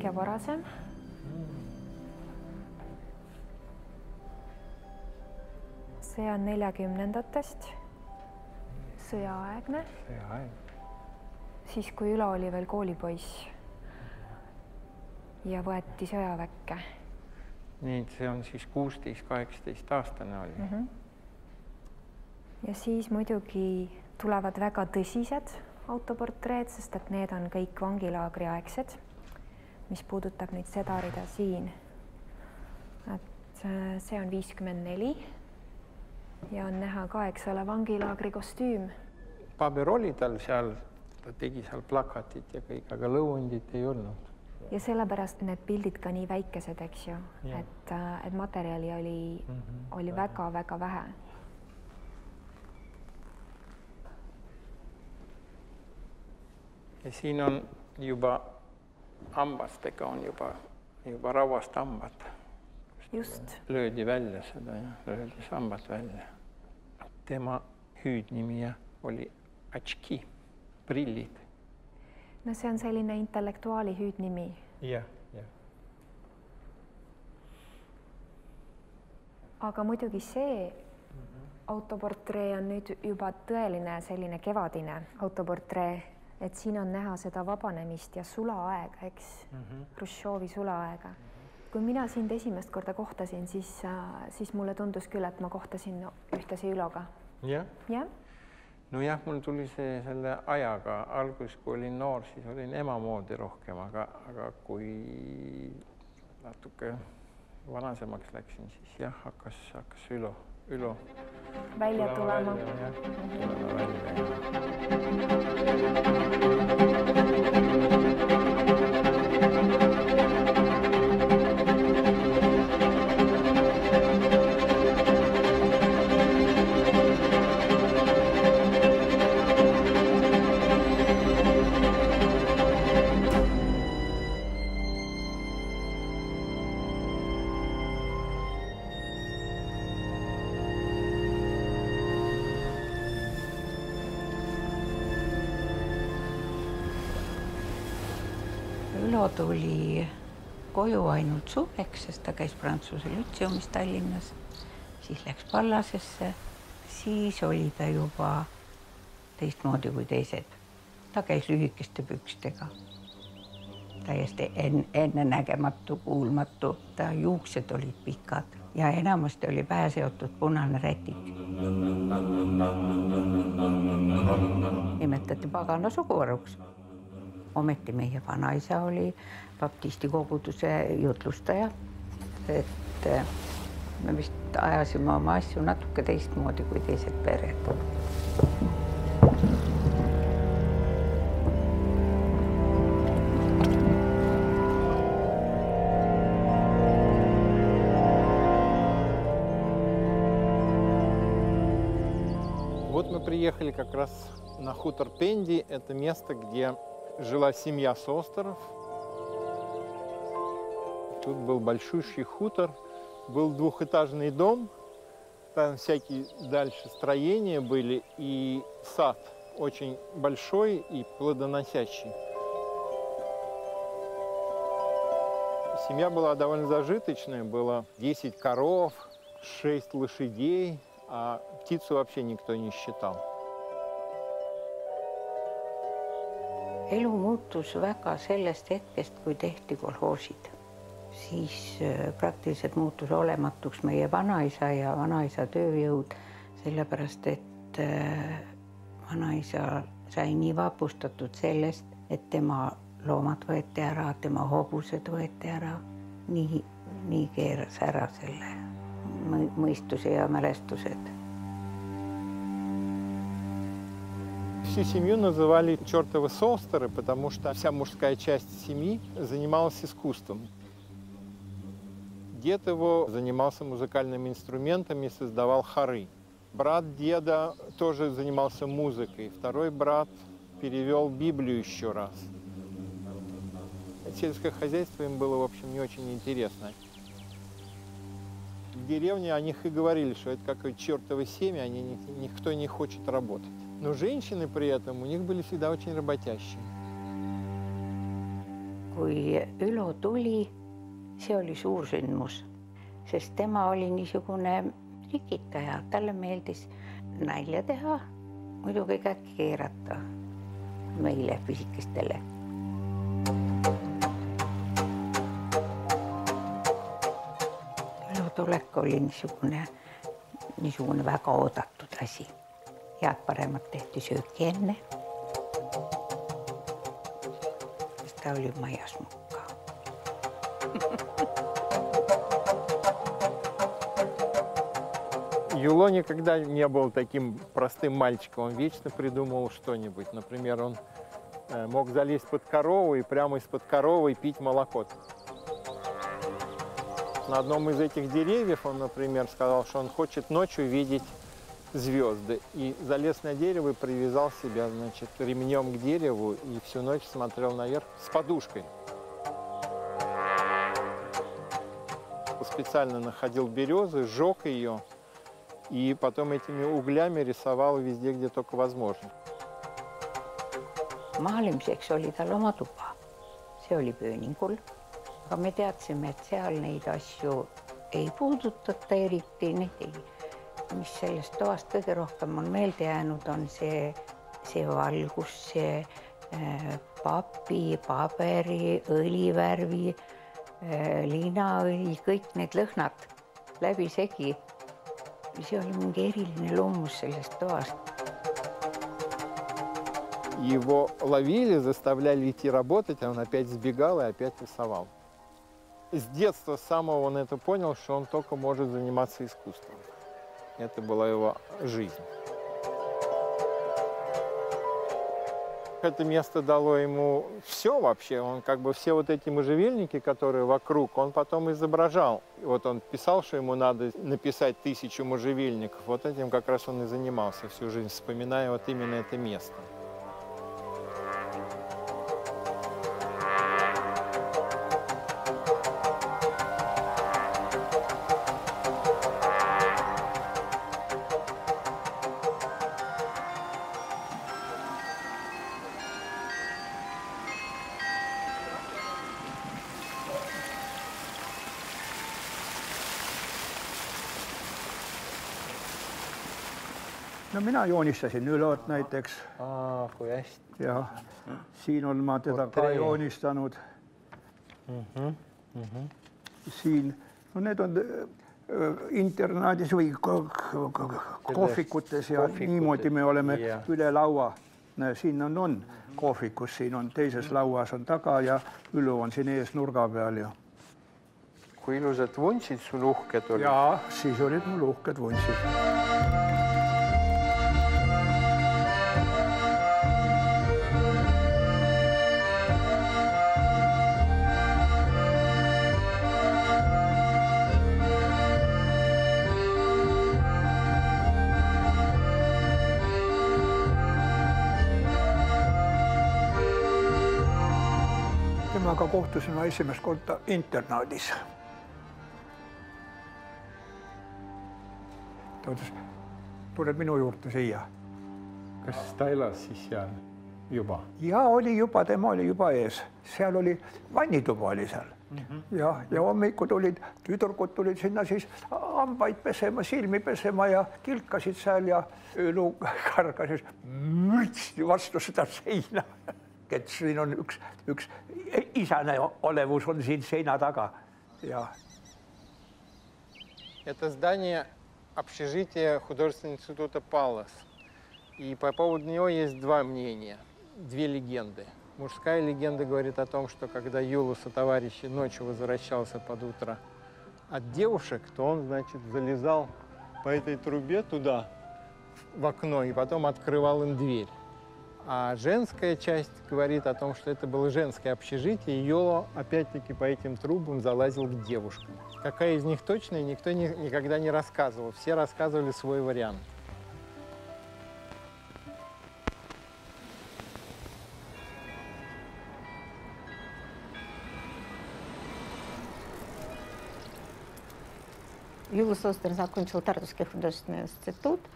kõige varasem. see on neljakümnendatest, sõjaaegne, siis kui Ülo oli veel koolipoiss ja võeti sõjaväkke nii et see on siis kuusteist, kaheksateist aastane oli mm. -hmm. ja siis muidugi tulevad väga tõsised autoportreed, sest et need on kõik vangilaagri aegsed, mis puudutab nüüd seda rida siin. et äh, see on viiskümmend neli ja on näha ka, eks ole, vangilaagri kostüüm paber oli tal seal, ta tegi seal plakatit ja kõik, aga lõuendit ei olnud. ja sellepärast need pildid ka nii väikesed, eks ju, et, et materjali oli mm, -hmm, oli väga-väga vähe. ja siin on juba hambastega on juba, juba rauast hambad. just, löödi välja seda ja löödi sambad välja. tema hüüdnimi oli Atški, prillid. no see on selline intellektuaali hüüdnimi jah, jah. aga muidugi see autoportree on nüüd juba tõeline selline kevadine autoportree, et siin on näha seda vabanemist ja sulaaega, eks mm -hmm., Hruštšovi sulaaega. kui mina sind esimest korda kohtasin, siis, siis mulle tundus küll, et ma kohtasin ühtlasi Üloga. jah, jah, nojah, mul tuli see selle ajaga, alguses kui olin noor, siis olin ema moodi rohkem, aga, aga kui natuke vanasemaks läksin, siis jah, hakkas, hakkas Ülo, y lo... Baile a tu amo. Ainult suveks, sest ta käis Prantsuse lütseumis Tallinnas, siis läks Pallasesse, siis oli ta juba teistmoodi kui teised. ta käis lühikeste pükstega, täiesti en-, ennenägematu, kuulmatu, ta juuksed olid pikad ja enamasti oli pähe seotud punane rätik. nimetati pagana suguharuks ometi meie vanaisa oli baptisti koguduse jutlustaja. et eh, me vist ajasime oma asju natuke teistmoodi kui teised pered. Вот мы приехали как раз на хутор Пенди. Это место, где жила семья Состеров. Тут был большущий хутор, был двухэтажный дом, там всякие дальше строения были и сад очень большой и плодоносящий. Семья была довольно зажиточная, было 10 коров, 6 лошадей, а птицу вообще никто не считал. elu muutus väga sellest hetkest, kui tehti kolhoosid, siis äh, praktiliselt muutus olematuks meie vanaisa ja vanaisa tööjõud , sellepärast et äh, vanaisa sai nii vapustatud sellest , et tema loomad võeti ära , tema hobused võeti ära , nii , nii keeras ära selle mõ- mõistuse ja mälestused Всю семью называли чертовы состеры, потому что вся мужская часть семьи занималась искусством. Дед его занимался музыкальными инструментами, создавал хоры. Брат деда тоже занимался музыкой. Второй брат перевел Библию еще раз. Сельское хозяйство им было, в общем, не очень интересно. В деревне о них и говорили, что это какое чертово семя, они, ни- никто не хочет работать. Но женщины при этом у них были всегда очень работящие. kui Ülo tuli, see oli suur sündmus, sest tema oli niisugune trikitaja, talle meeldis nalja teha, muidugi kätt keerata meile pisikestele tulek oli niisugune, niisugune väga oodatud asi. head-paremat tehti sööki enne. ta oli majas mukka Юло никогда не был таким простым мальчиком. Он вечно придумывал что-нибудь. Например, он э, мог залезть под корову и прямо из-под коровы пить молоко. На одном из этих деревьев он, например, сказал, что он хочет ночью видеть звезды. И залез на дерево и привязал себя, значит, ремнем к дереву и всю ночь смотрел наверх с подушкой. Специально находил березу, сжег ее и потом этими углями рисовал везде, где только возможно. maalimiseks oli tal oma tuba, see oli pööningul aga me teadsime, et seal neid asju ei puudutata eriti, neid ei, mis sellest toast kõige rohkem on meelde jäänud, on see, see valgus, see äh, papi, paberi, õlivärvi äh,, liinaõli, kõik need lõhnad läbisegi. see oli mingi eriline loomus sellest toast. Его ловили, заставляли идти работать, а он опять сбегал и опять рисовал. с детства самого он это понял, что он только может заниматься искусством. Это была его жизнь. Это место дало ему все вообще. Он как бы все вот эти можжевельники, которые вокруг, он потом изображал. Вот он писал, что ему надо написать тысячу можжевельников. Вот этим как раз он и занимался всю жизнь, вспоминая вот именно это место. Mina joonistasin Ülot näiteks. kui hästi. ja siin on ma teda Portree. ka joonistanud mm. -hmm. Mm -hmm. siin, no need on äh, internaadis või kohvikutes ja kohvikutes. niimoodi me oleme yeah. üle laua. siin on, on kohvikus, siin on teises lauas on taga ja Ülu on siin ees nurga peal ja. kui ilusad vuntsid sul uhked olid. ja siis olid mul uhked vuntsid kohtusin ma esimest korda internaadis. ta ütles, tuled minu juurde siia. kas ta elas siis seal juba? ja oli juba, tema oli juba ees, seal oli vannituba oli seal mm -hmm. ja, ja hommikul tulid tüdrukud tulid sinna siis hambaid pesema, silmi pesema ja kilkasid seal ja Ülu kargas vastu seda seina et siin on üks, üks isane olevus on siin seina taga ja. Это здание общежития художественного института Палас. И по поводу него есть два мнения, две легенды. Мужская легенда говорит о том, что когда Юла со товарищи ночью возвращался под утро от девушек, то он, значит, залезал по этой трубе туда, в окно, и потом открывал им дверь. А женская часть говорит о том, что это было женское общежитие, и Йоло опять-таки по этим трубам залазил к девушкам. Какая из них точная, никто ни, никогда не рассказывал. Все рассказывали свой вариант. Юла Состер закончил Тартовский художественный институт –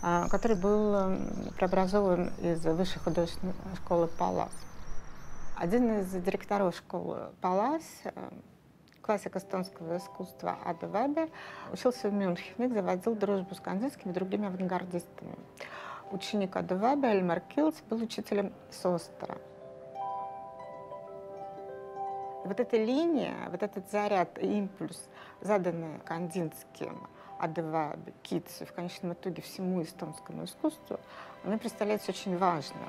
который был преобразован из Высшей художественной школы «Палас». Один из директоров школы Палас, э, классик эстонского искусства Ада Вебе, учился в Мюнхене, где водил дружбу с кандинскими и другими авангардистами. Ученик Ада Вебе, Эльмар Килс, был учителем Состера. Вот эта линия, вот этот заряд, импульс, заданный Кандинским, Адева, Китс, в конечном итоге всему эстонскому искусству, она представляется очень важным.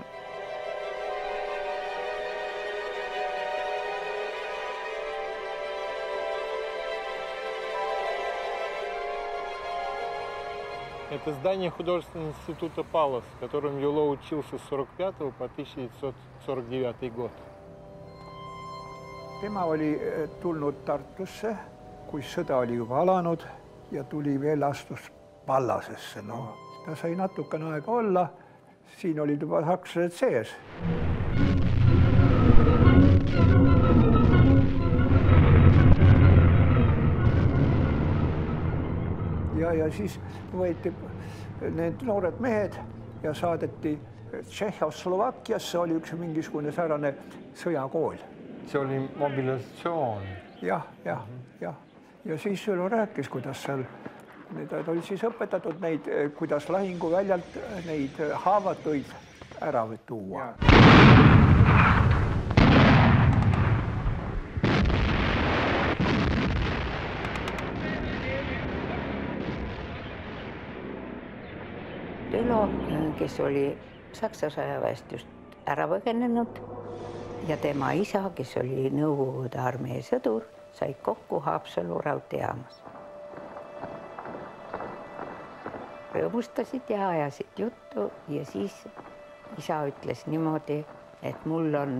Это здание художественного института Палас, в котором Юло учился с 45 по 1949 год. tema oli eh, tulnud Tartusse, kui sõda oli juba alanud ja tuli veel, astus Pallasesse, noh, ta sai natukene aega olla, siin olid juba sakslased sees. ja, ja siis võeti need noored mehed ja saadeti Tšehhoslovakkiasse, oli üks mingisugune säärane sõjakool. See oli mobilisatsioon. jah, jah, jah, ja siis Ülo rääkis, kuidas seal, ta oli siis õpetatud neid, kuidas lahinguväljalt neid haavatuid ära tuua. Ülo, kes oli Saksa sõjaväest just ära põgenenud ja tema isa, kes oli Nõukogude armee sõdur, said kokku Haapsalu raudteejaamas. rõõmustasid ja ajasid juttu ja siis isa ütles niimoodi, et mul on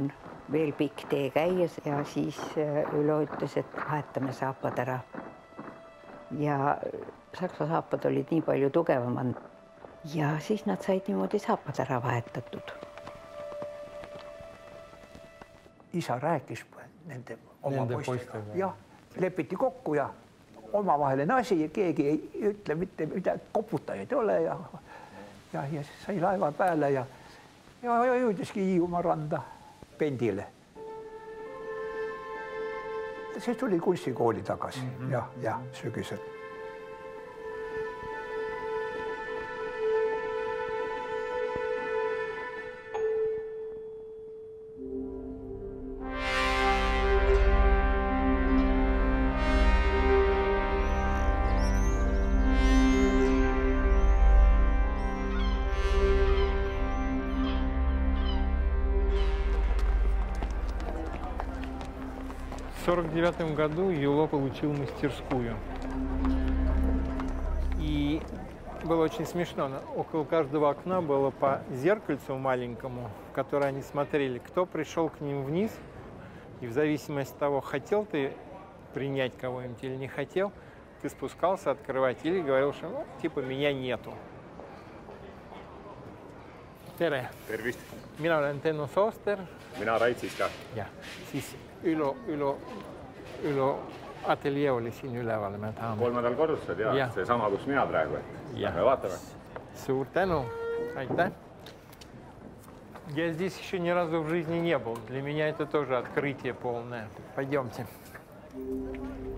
veel pikk tee käies ja siis äh, Ülo ütles, et vahetame saapad ära. ja saksa saapad olid nii palju tugevamad ja siis nad said niimoodi saapad ära vahetatud isa rääkis nende oma Nende poistega, poistega. jah, lepiti kokku ja omavaheline asi, keegi ei ütle mitte midagi, koputajaid ei ole ja ja, ja sai laeva peale ja ja, ja jõudiski Hiiumaa randa Pendile. siis tuli kunstikooli tagasi mm -hmm. jah, jah, sügisel В 49 году Юло получил мастерскую. И было очень смешно. Около каждого окна было по зеркальцу маленькому, в которое они смотрели, кто пришел к ним вниз. И в зависимости от того, хотел ты принять кого-нибудь или не хотел, ты спускался открывать или говорил, что ну, типа меня нету. tere, tervist, mina olen Tenno Sooster mina Rait Siska. ja siis Ülo, Ülo, Ülo ateljee oli siin üleval, me tahame. kolmandal korrusel ja, Jah. seesama, kus mina praegu, et lähme vaatame. Сур tänu, aitäh. Я здесь еще ни разу в жизни не был. Для меня это тоже открытие полное. Пойдемте. esimene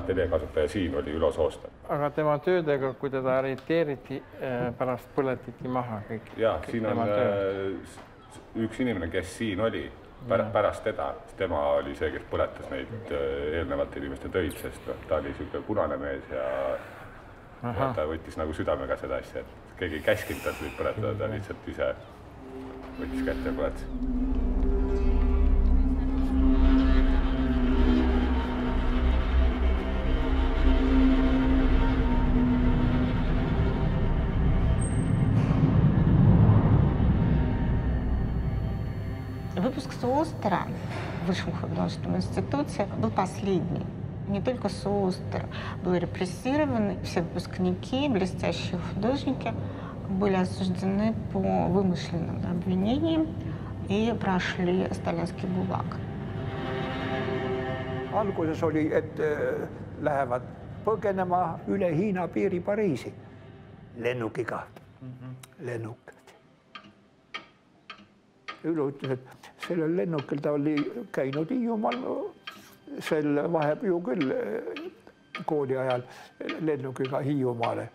ateljee kasutaja siin oli Ülo Sooster aga tema töödega, kui teda arreteeriti, pärast põletati maha kõik. ja kõik siin on tööd. äh, üks inimene, kes siin oli pärast, pärast teda, tema oli see, kes põletas neid äh, eelnevate inimeste töid, sest noh, ta oli niisugune punane mees ja, Ahah. ta võttis nagu südamega seda asja, et keegi ei käskinud tal neid põletada, ta lihtsalt ise võttis kätte ja põletas. Соустера в Высшем художественном институте был последний. Не только Соустер был репрессирован, все выпускники, блестящие художники были осуждены по вымышленным обвинениям и прошли сталинский ГУЛАГ. alguses oli, et äh, lähevad põgenema üle Hiina piiri Pariisi lennukiga mm, -hmm. lennuk. Ülu ütles, et sellel lennukil ta oli käinud Hiiumaal, sel vaheb ju küll äh, kooli ajal lennukiga Hiiumaale.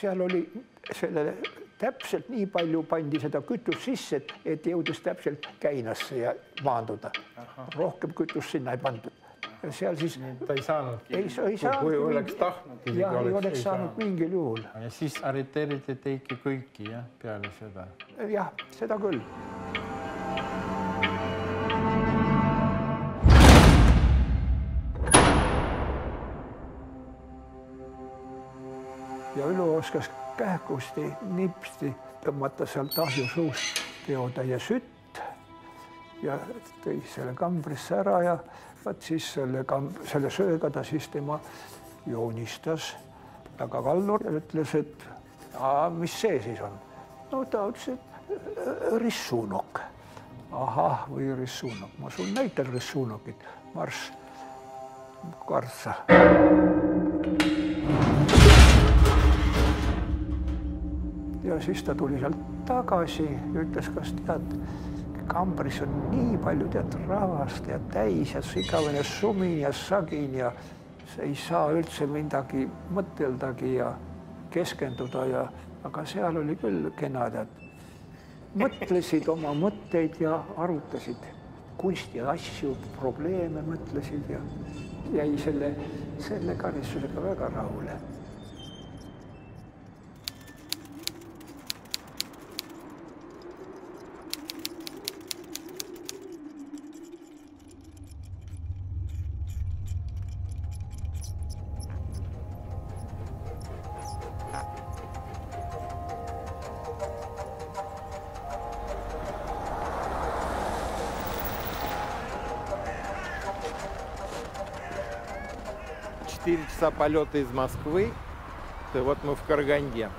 seal oli selle täpselt nii palju pandi seda kütust sisse, et, jõudis täpselt Käinasse ja maanduda. rohkem kütust sinna ei pandud seal siis ta ei saanud. ei, ei saanud. kui oleks tahtnud. jah, ei oleks saanud mingil juhul. ja siis arreteeriti teiki kõiki jah, peale seda. jah, seda küll. Oskas kähkusti, nipsti tõmmata sealt ahju suust peotäie sütt ja tõi selle kambrisse ära ja vot siis selle kamb-, selle sööga ta siis tema joonistas. aga Kallur ütles, et mis see siis on? no ta ütles, et rissuunok. ahah, või rissuunok, ma sul näitan rissuunokit, marss kartsa. Ja siis ta tuli sealt tagasi ja ütles, kas tead, kambris on nii palju tead rahvast ja täis ja igavene sumin ja sagin ja ei saa üldse midagi mõteldagi ja keskenduda ja aga seal oli küll kena tead. mõtlesid oma mõtteid ja arutasid kunsti asju, probleeme mõtlesid ja jäi selle, selle karistusega väga rahule часа полета из Москвы, то вот мы в Караганде.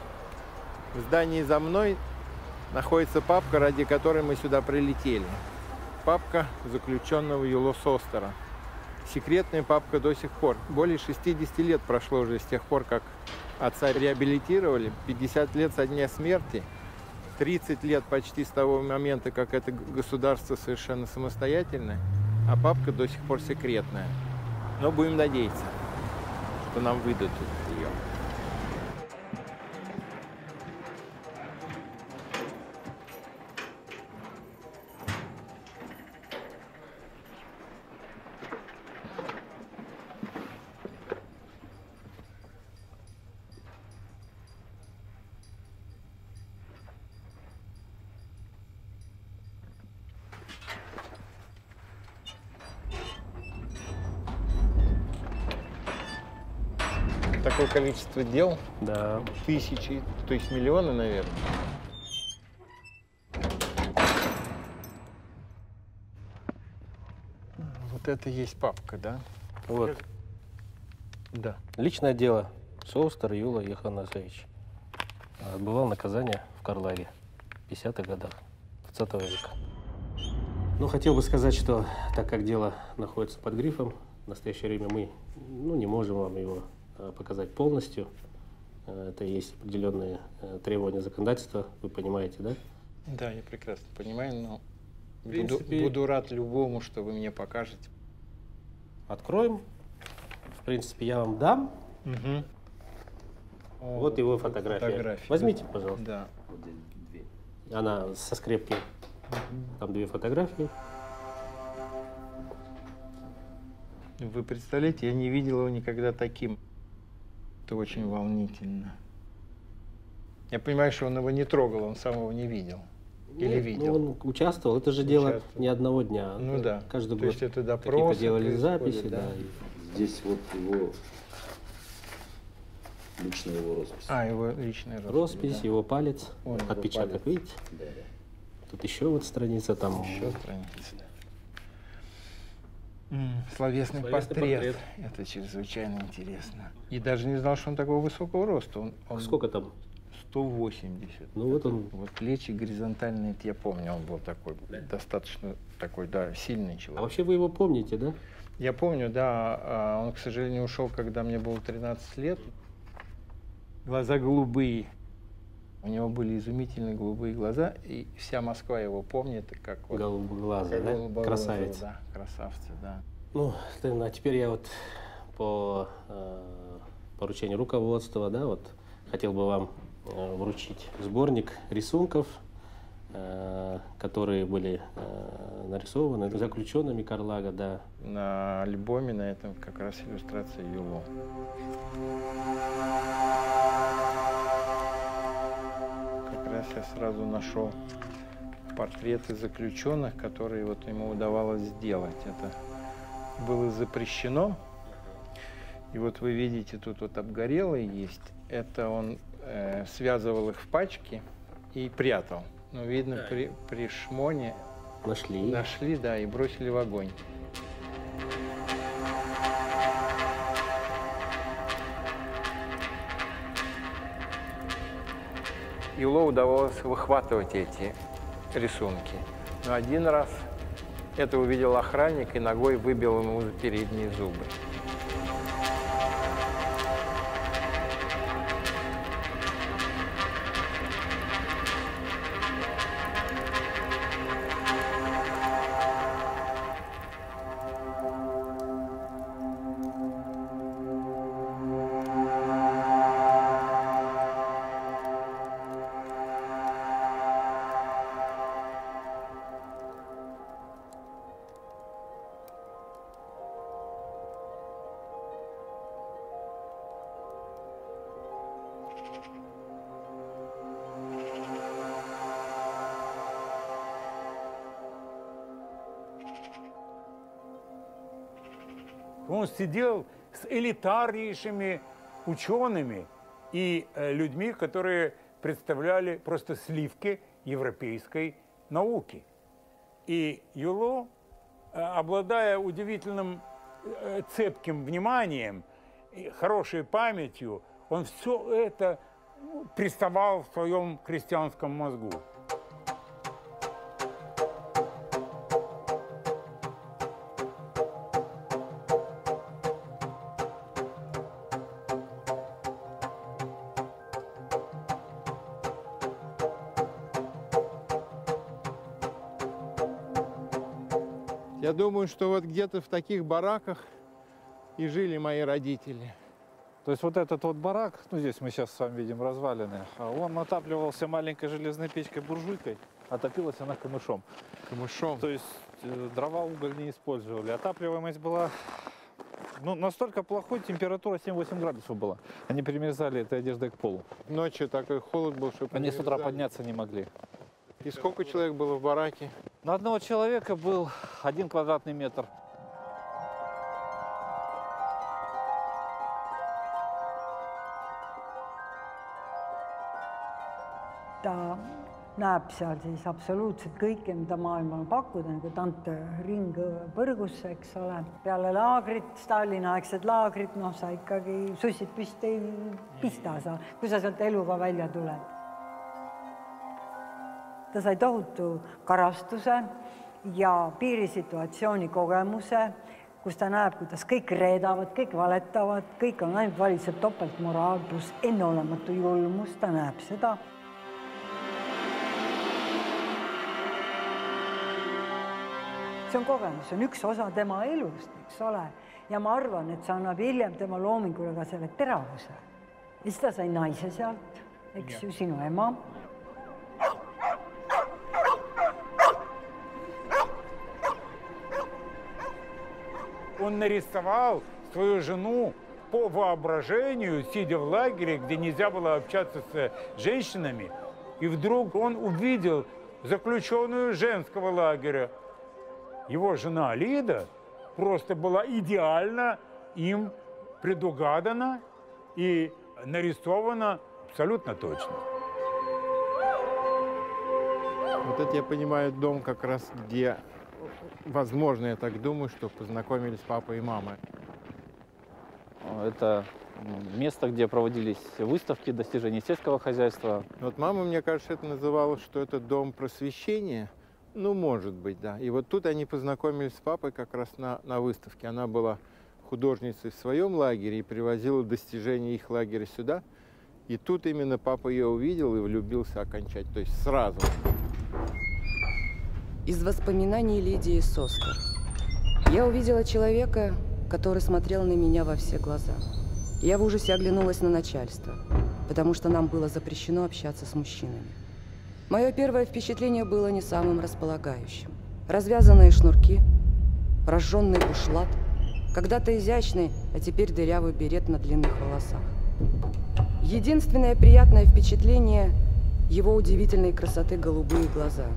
В здании за мной находится папка, ради которой мы сюда прилетели. Папка заключенного Юло Состера. Секретная папка до сих пор. Более 60 лет прошло уже с тех пор, как отца реабилитировали. 50 лет со дня смерти. 30 лет почти с того момента, как это государство совершенно самостоятельное. А папка до сих пор секретная. Но будем надеяться нам выдадут ее. Количество дел. Да. Тысячи, то есть миллионы, наверное. Вот это есть папка, да? Вот. Да. Личное дело. Соустер Юла Еханасович. Отбывал наказание в Карлаве в 50-х годах 20 века. Ну, хотел бы сказать, что так как дело находится под грифом, в настоящее время мы ну, не можем вам его показать полностью. Э, это есть определенные э, требования законодательства, вы понимаете, да? Да, я прекрасно понимаю, но принципе... буду, буду рад любому, что вы мне покажете. Откроем. В принципе, я вам дам. Угу. О, вот его фотография. фотография. Возьмите, пожалуйста. Да. Она со скрепки. Угу. Там две фотографии. Вы представляете, я не видел его никогда таким. Это очень волнительно. Я понимаю, что он его не трогал, он сам его не видел. Или Нет, видел? Ну, он участвовал. Это же дело Участвовал. не одного дня. Ну да. Каждый То год есть это какие-то допросы делали записи, да? да. Здесь вот его личная его роспись. А, его личная роспись. Роспись, да. его палец, его отпечаток, палец. видите? Да, да. Тут еще вот страница там. Еще страница. Словесный, Словесный портрет. портрет. Это чрезвычайно интересно. И даже не знал, что он такого высокого роста. Он, он Сколько там? 180. Ну вот он. Вот плечи горизонтальные, это я помню, он был такой, достаточно такой, да, сильный А человек. вообще вы его помните, да? Я помню, да, а, он, к сожалению, ушел, когда мне было 13 лет. Глаза голубые. У него были изумительные голубые глаза, и вся Москва его помнит, как вот... Голубоглазый, да? Красавец. Да, красавцы, да. Ну, Стэн, а теперь я вот по э, поручению руководства, да, вот хотел бы вам э, вручить сборник рисунков, э, которые были э, нарисованы заключенными Карлага, да. На альбоме на этом как раз иллюстрация Юло. Раз я сразу нашел портреты заключенных, которые вот ему удавалось сделать. Это было запрещено. И вот вы видите, тут вот обгорелый есть. Это он э, связывал их в пачки и прятал. Но видно, при, при шмоне Нашли. нашли, да, и бросили в огонь. Юло удавалось выхватывать эти рисунки. Но один раз это увидел охранник и ногой выбил ему передние зубы. Он сидел с элитарнейшими учеными и э, людьми, которые представляли просто сливки европейской науки. И Юло, э, обладая удивительным э, цепким вниманием, хорошей памятью, он все это ну, приставал в своем крестьянском мозгу. Думаю, что вот где-то в таких бараках и жили мои родители. То есть вот этот вот барак, ну здесь мы сейчас с вами видим развалины, а он отапливался маленькой железной печкой-буржуйкой, а топилась она камышом. Камышом. То есть э, дрова, уголь не использовали. Отапливаемость была ну, настолько плохой, температура 7-8 градусов была. Они примерзали этой одеждой к полу. Ночью такой холод был, что Они с утра подняться не могли. И сколько человек было в бараке? На одного человека был один квадратный метр. ta näeb seal siis absoluutselt kõike, mida maailmal pakkuda, nagu tantering põrgusse, eks ole. peale laagrit, Stalini-aegsed laagrid, noh, sa ikkagi sussid püsti ei pista sa, kui sa sealt eluga välja tuled. Ta sai tohutu karastuse ja piirisituatsiooni kogemuse, kus ta näeb, kuidas kõik reedavad, kõik valetavad, kõik on ainult valitseb topeltmoraal pluss enneolematu julmus, ta näeb seda see on kogemus, see on üks osa tema elust, eks ole, ja ma arvan, et see annab hiljem tema loomingule ka selle teravuse. ja siis ta sai naise sealt, eks ju, sinu ema. Он нарисовал свою жену по воображению, сидя в лагере, где нельзя было общаться с женщинами. И вдруг он увидел заключенную женского лагеря. Его жена Лида просто была идеально им предугадана и нарисована абсолютно точно. Вот это я понимаю дом как раз, где, возможно, я так думаю, что познакомились папа и мама. Это место, где проводились выставки достижений сельского хозяйства. Вот мама, мне кажется, это называла, что это дом просвещения. Ну, может быть, да. И вот тут они познакомились с папой как раз на, на выставке. Она была художницей в своем лагере и привозила достижения их лагеря сюда. И тут именно папа ее увидел и влюбился окончательно, то есть сразу. Из воспоминаний Лидии Соскар. Я увидела человека, который смотрел на меня во все глаза. Я в ужасе оглянулась на начальство, потому что нам было запрещено общаться с мужчинами. Мое первое впечатление было не самым располагающим. Развязанные шнурки, прожженный бушлат, когда-то изящный, а теперь дырявый берет на длинных волосах. Единственное приятное впечатление – его удивительной красоты голубые глаза.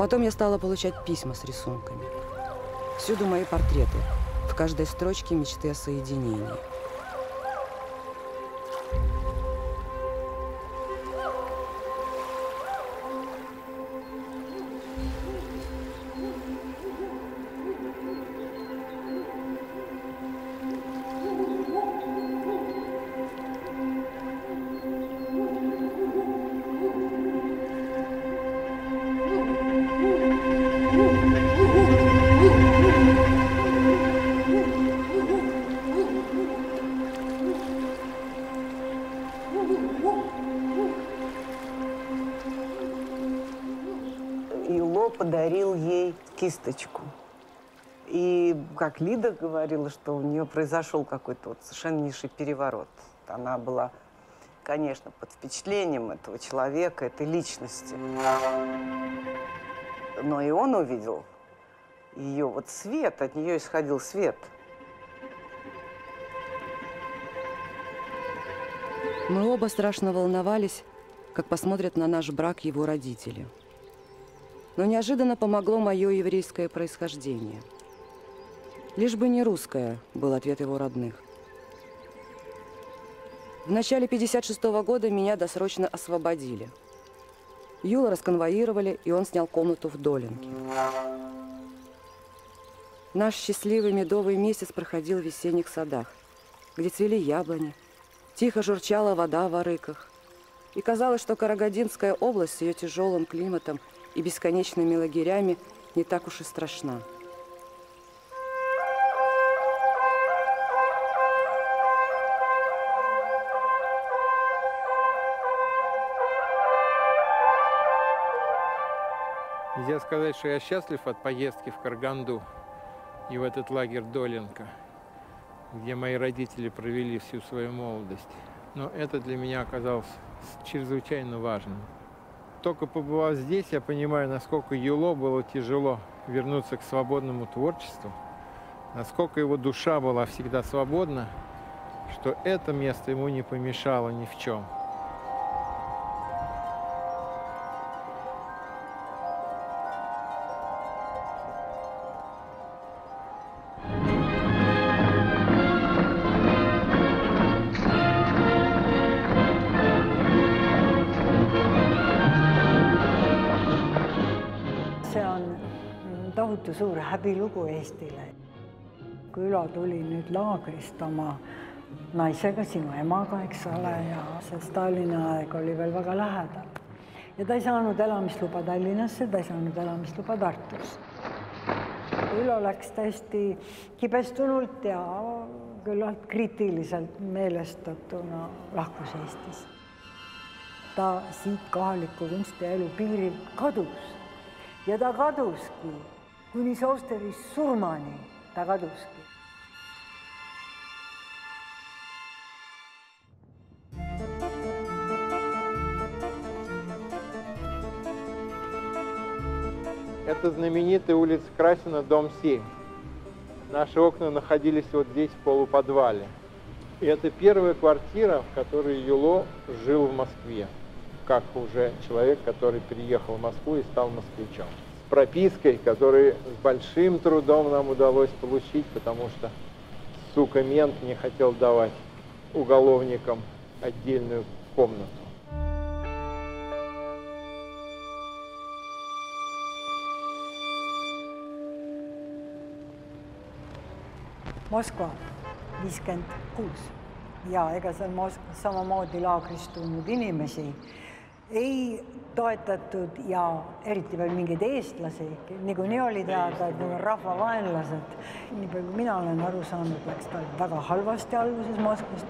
Потом я стала получать письма с рисунками. Всюду мои портреты, в каждой строчке мечты о соединении. Ей кисточку. И как Лида говорила, что у нее произошел какой-то вот совершеннейший переворот. Она была, конечно, под впечатлением этого человека, этой личности. Но и он увидел ее вот свет, от нее исходил свет. Мы оба страшно волновались, как посмотрят на наш брак его родители. Но неожиданно помогло мое еврейское происхождение. Лишь бы не русское, был ответ его родных. В начале 56 -го года меня досрочно освободили. Юла расконвоировали, и он снял комнату в Долинке. Наш счастливый медовый месяц проходил в весенних садах, где цвели яблони, тихо журчала вода в арыках. И казалось, что Карагодинская область с ее тяжелым климатом и бесконечными лагерями не так уж и страшна. Нельзя сказать, что я счастлив от поездки в Карганду и в этот лагерь Доленко, где мои родители провели всю свою молодость. Но это для меня оказалось чрезвычайно важным. Только побывав здесь, я понимаю, насколько Юло было тяжело вернуться к свободному творчеству, насколько его душа была всегда свободна, что это место ему не помешало ни в чем. Eestile. kui Ülo tuli nüüd laagrist oma naisega, sinu emaga, eks ole, ja see Stalini aeg oli veel väga lähedal. ja ta ei saanud elamisluba Tallinnasse, ta ei saanud elamisluba Tartusse. Ülo läks täiesti kibestunult ja küllalt kriitiliselt meelestatuna lahkus Eestis. ta siit kohaliku kunstielu piiril kadus ja ta kaduski kuni Soosteri surmani, ta kaduski. Это знаменитая улица Красина, дом 7. Наши окна находились вот здесь, в полуподвале. И это первая квартира, в которой Юло жил в Москве, как уже человек, который приехал в Москву и стал москвичом. Пропиской, которую с большим трудом нам удалось получить, потому что сука мент не хотел давать уголовникам отдельную комнату. Moskva viiskümmend kuus ja ega seal Moskvas samamoodi laagrist tulnud inimesi ei toetatud ja eriti veel mingeid eestlasi, niikuinii oli teada, et need on rahvavaenlased. nii palju, kui mina olen aru saanud, läks tal väga halvasti alguses Moskvas.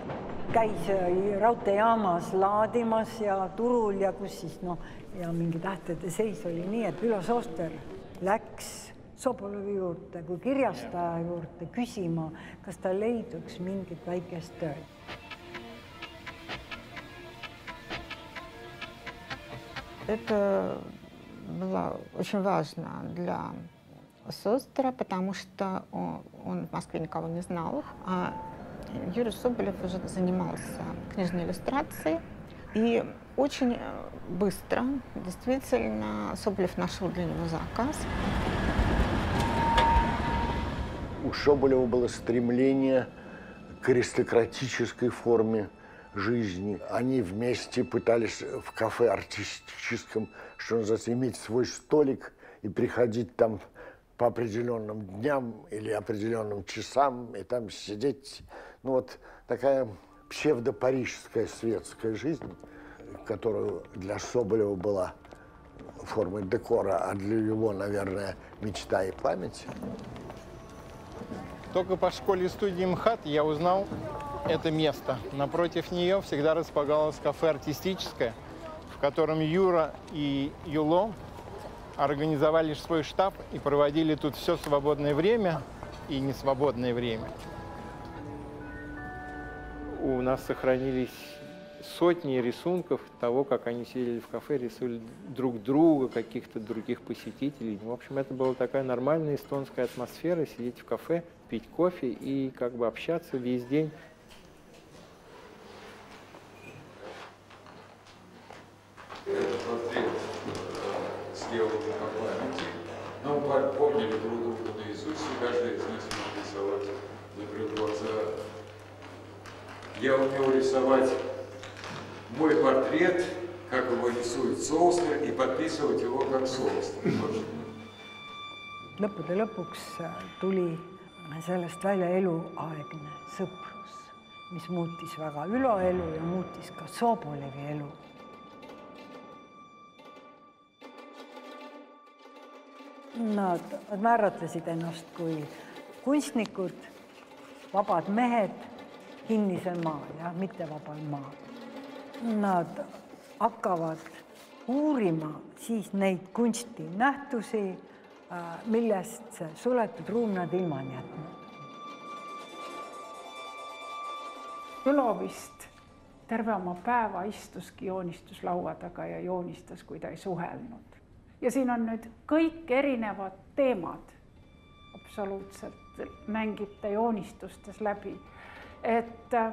käis raudteejaamas laadimas ja turul ja kus siis noh, ja mingi tähtede seis oli nii, et Ülo Sooster läks Sobolovi juurde kui kirjastaja juurde küsima, kas tal leiduks mingit väikest tööd. Это было очень важно для Состера, потому что он, он в Москве никого не знал, а Юрий Соболев уже занимался книжной иллюстрацией. И очень быстро, действительно, Соболев нашел для него заказ. У Соболева было стремление к аристократической форме жизни. Они вместе пытались в кафе артистическом, что называется, иметь свой столик и приходить там по определенным дням или определенным часам и там сидеть. Ну вот такая псевдопарижская светская жизнь, которая для Соболева была формой декора, а для его, наверное, мечта и память. Только по школе студии МХАТ я узнал это место. Напротив нее всегда располагалось кафе «Артистическое», в котором Юра и Юло организовали свой штаб и проводили тут все свободное время и несвободное время. У нас сохранились сотни рисунков того, как они сидели в кафе, рисовали друг друга, каких-то других посетителей. В общем, это была такая нормальная эстонская атмосфера, сидеть в кафе, пить кофе и как бы общаться весь день э, мы помнили друг друга наизусть, и каждый из нас мог рисовать, закрыв глаза. Я умел рисовать мой портрет, как его рисует Соустер, и подписывать его как Соустер. lõppude lõpuks tuli sellest välja eluaegne sõprus, mis muutis väga Ülo elu ja muutis ka Sobolevi elu Nad, määratlesid ennast kui kunstnikud, vabad mehed kinnisel maal, jah, mitte vabal maal. Nad hakkavad uurima siis neid kunstinähtusi, millest see suletud ruum nad ilma on jätnud. Ülo vist terve oma päeva istuski joonistuslaua taga ja joonistas, kui ta ei suhelnud ja siin on nüüd kõik erinevad teemad absoluutselt mängib ta joonistustes läbi. et äh,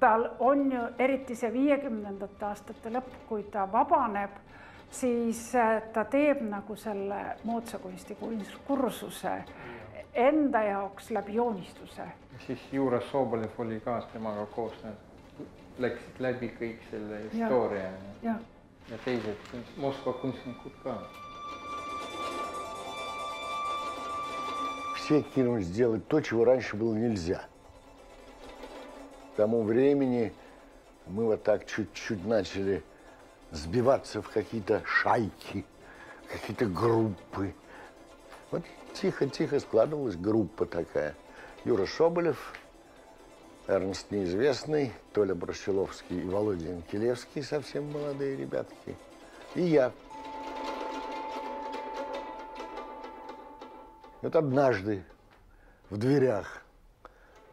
tal on ju eriti see viiekümnendate aastate lõpp, kui ta vabaneb, siis äh, ta teeb nagu selle moodsa kunsti kursuse enda jaoks läbi joonistuse. siis Juura Sobolev oli ka temaga koos, nad läksid läbi kõik selle historia. jah ja teised Moskva kunstnikud ka. Все кинулись сделать то, чего раньше было нельзя. К тому времени мы вот так чуть-чуть начали сбиваться в какие-то шайки, какие-то группы. Вот тихо-тихо складывалась группа такая. Юра Соболев, Эрнст Неизвестный, Толя Брашиловский и Володя Инкелевский, совсем молодые ребятки. И я. Вот однажды в дверях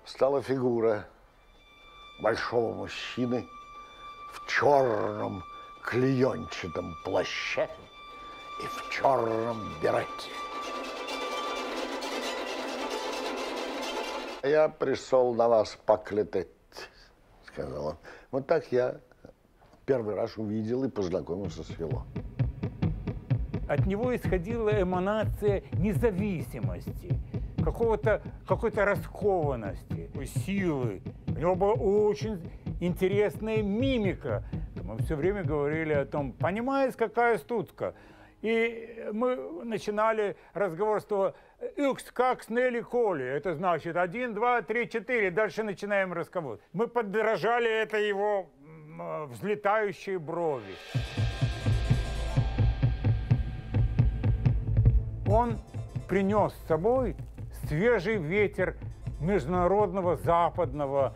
стала фигура большого мужчины в черном клеенчатом плаще и в черном берете. Я пришел на вас поклетать, сказал он. Вот так я первый раз увидел и познакомился с Фило. От него исходила эманация независимости, какого-то, какой-то раскованности, силы. У него была очень интересная мимика. Мы все время говорили о том, понимаешь, какая стуцка. И мы начинали разговор с того, «Икс, как снели коли». Это значит один, два, три, четыре. Дальше начинаем разговор. Мы подражали это его взлетающие брови. Он принес с собой свежий ветер международного западного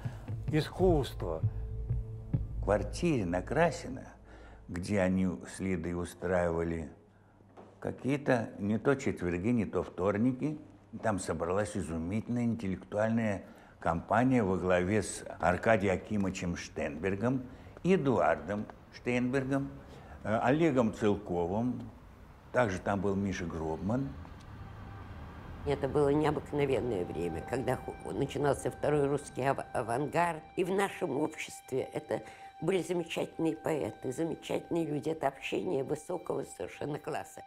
искусства. В квартире на где они с Лидой устраивали какие-то не то четверги, не то вторники, там собралась изумительная интеллектуальная компания во главе с Аркадием Акимовичем Штенбергом, Эдуардом Штенбергом, э, Олегом Целковым, также там был Миша Гробман. Это было необыкновенное время, когда начинался второй русский ав авангард. И в нашем обществе это были замечательные поэты, замечательные люди. Это общение высокого совершенно класса.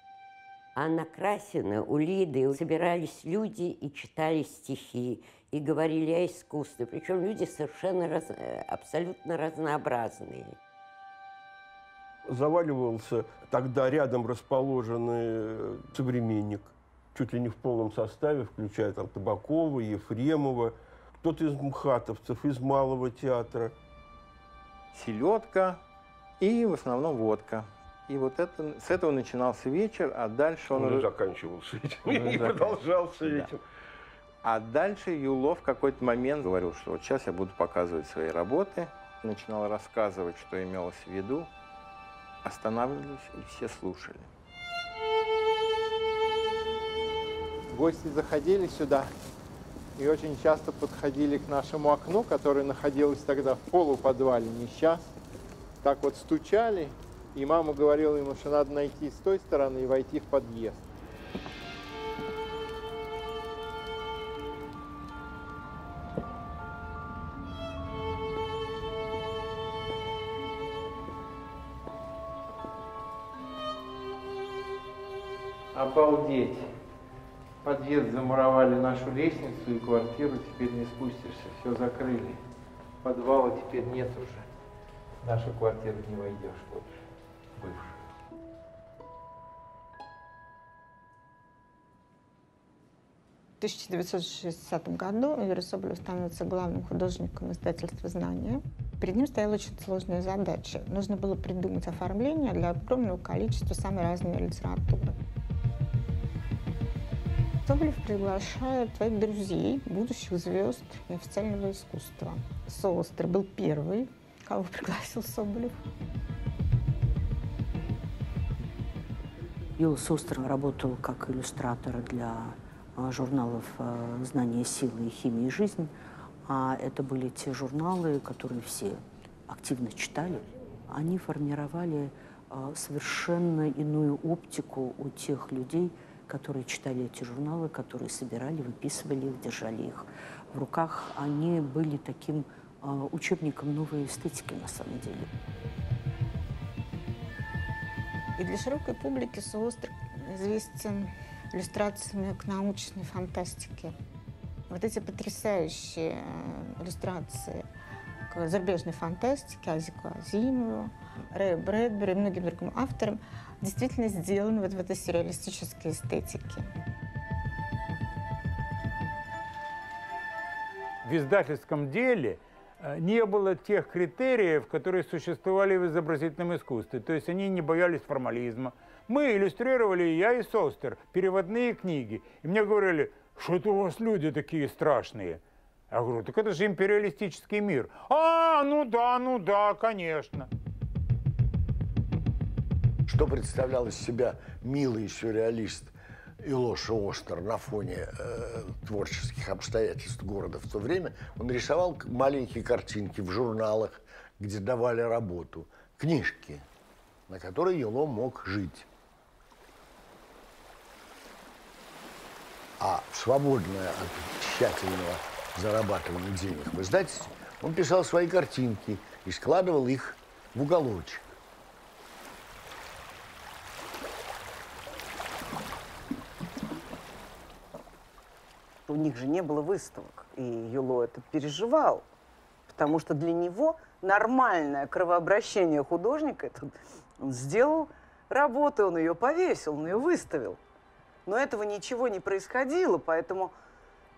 А на Красина у Лиды собирались люди и читали стихи, и говорили о искусстве. Причем люди совершенно раз, э, абсолютно разнообразные заваливался тогда рядом расположенный э, современник, чуть ли не в полном составе, включая там Табакова, Ефремова, кто-то из мхатовцев, из Малого театра. Селедка и в основном водка. И вот это, с этого начинался вечер, а дальше он... Он уже заканчивался этим, и продолжался да. этим. А дальше Юлов в какой-то момент говорил, что вот сейчас я буду показывать свои работы. Начинал рассказывать, что имелось в виду останавливались и все слушали. Гости заходили сюда и очень часто подходили к нашему окну, которое находилось тогда в полуподвале, не сейчас. Так вот стучали, и мама говорила ему, что надо найти с той стороны и войти в подъезд. Обалдеть. Подъезд замуровали нашу лестницу и квартиру, теперь не спустишься, все закрыли. Подвала теперь нет уже. В нашу квартиру не войдешь больше, бывшую. В 1960 году Юрий Соболев становится главным художником издательства «Знания». Перед ним стояла очень сложная задача. Нужно было придумать оформление для огромного количества самой разной литературы. Соболев приглашает твоих друзей, будущих звезд официального искусства. Солостер был первый, кого пригласил Соболев. Юл Состер работал как иллюстратор для а, журналов а, «Знание силы» и «Химия и жизнь». А это были те журналы, которые все активно читали. Они формировали а, совершенно иную оптику у тех людей, которые читали эти журналы, которые собирали, выписывали их, держали их в руках. Они были таким э, учебником новой эстетики на самом деле. И для широкой публики Суостр известен иллюстрациями к научной фантастике. Вот эти потрясающие э, иллюстрации к зарубежной фантастике, Азику Азимову, Рэю Брэдбери и многим другим авторам – действительно сделан вот в этой сюрреалистической эстетике. В издательском деле э, не было тех критериев, которые существовали в изобразительном искусстве. То есть они не боялись формализма. Мы иллюстрировали, я и Состер, переводные книги. И мне говорили, что это у вас люди такие страшные. Я говорю, так это же империалистический мир. А, ну да, ну да, конечно. Что представлял из себя милый сюрреалист Илоша Остер на фоне э, творческих обстоятельств города в то время? Он рисовал маленькие картинки в журналах, где давали работу, книжки, на которые Ело мог жить. А свободное от тщательного зарабатывания денег в издательстве, он писал свои картинки и складывал их в уголочек. У них же не было выставок. И Юло это переживал, Потому что для него нормальное кровообращение художника, это он сделал работу, он ее повесил, он ее выставил. Но этого ничего не происходило, поэтому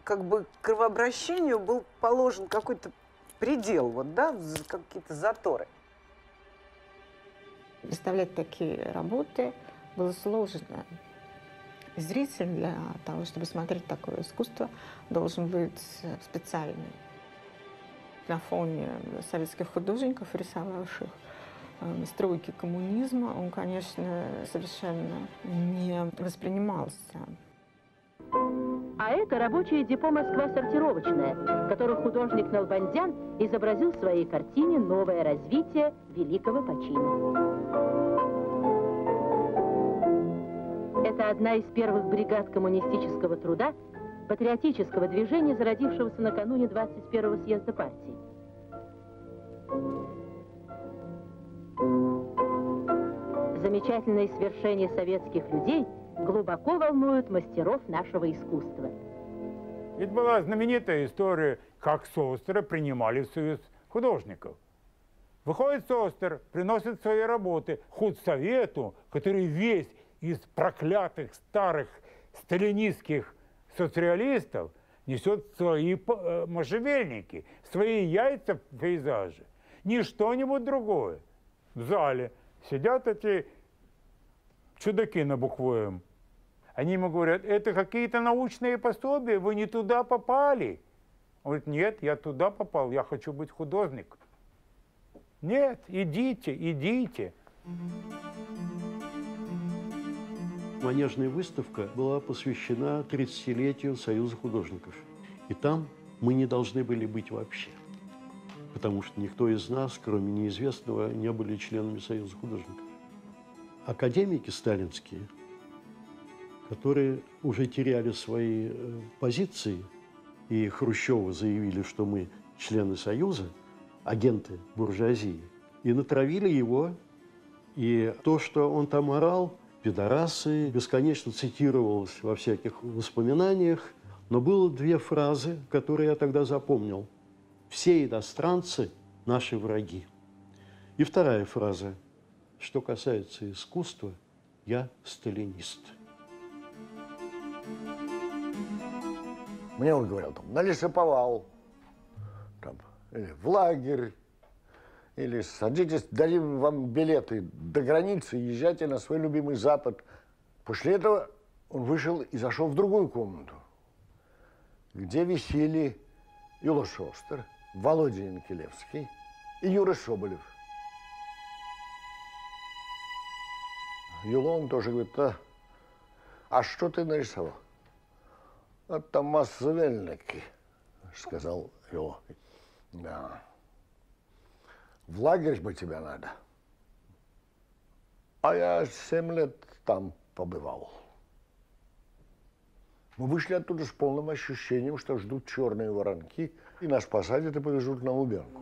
как бы кровообращению был положен какой-то предел, вот, да, какие-то заторы. Представлять такие работы было сложно. Зритель для того, чтобы смотреть такое искусство, должен быть специальный. На фоне советских художников, рисовавших э, стройки коммунизма, он, конечно, совершенно не воспринимался. А это рабочее депо «Москва сортировочная», в котором художник Налбандян изобразил в своей картине новое развитие великого почина. Это одна из первых бригад коммунистического труда, патриотического движения, зародившегося накануне 21-го съезда партии. Замечательные свершения советских людей глубоко волнуют мастеров нашего искусства. Ведь была знаменитая история, как Состера принимали в Союз художников. Выходит Состер, приносит свои работы худсовету, который весь из проклятых старых сталинистских соцреалистов несет свои э, можжевельники, свои яйца в пейзаже. Не что-нибудь другое. В зале сидят эти чудаки на буквоем. Они ему говорят, это какие-то научные пособия, вы не туда попали. Он говорит, нет, я туда попал, я хочу быть художник. Нет, идите, идите. Манежная выставка была посвящена 30-летию Союза художников. И там мы не должны были быть вообще. Потому что никто из нас, кроме неизвестного, не были членами Союза художников. Академики сталинские, которые уже теряли свои э, позиции, и Хрущеву заявили, что мы члены Союза, агенты буржуазии, и натравили его. И то, что он там орал – пидорасы, бесконечно цитировалось во всяких воспоминаниях, но было две фразы, которые я тогда запомнил. «Все иностранцы – наши враги». И вторая фраза. Что касается искусства, я сталинист. Мне он говорил, там, налесоповал, там, или в лагерь, или садитесь, дадим вам билеты до границы, езжайте на свой любимый Запад. После этого он вышел и зашел в другую комнату, где висели Юла Шостер, Володя Янкелевский и Юра Соболев. Юла он тоже говорит, а, а что ты нарисовал? Это массовельники, сказал Юла. Да. В лагерь бы тебя надо. А я семь лет там побывал. Мы вышли оттуда с полным ощущением, что ждут черные воронки, и нас посадят и повезут на Лубянку.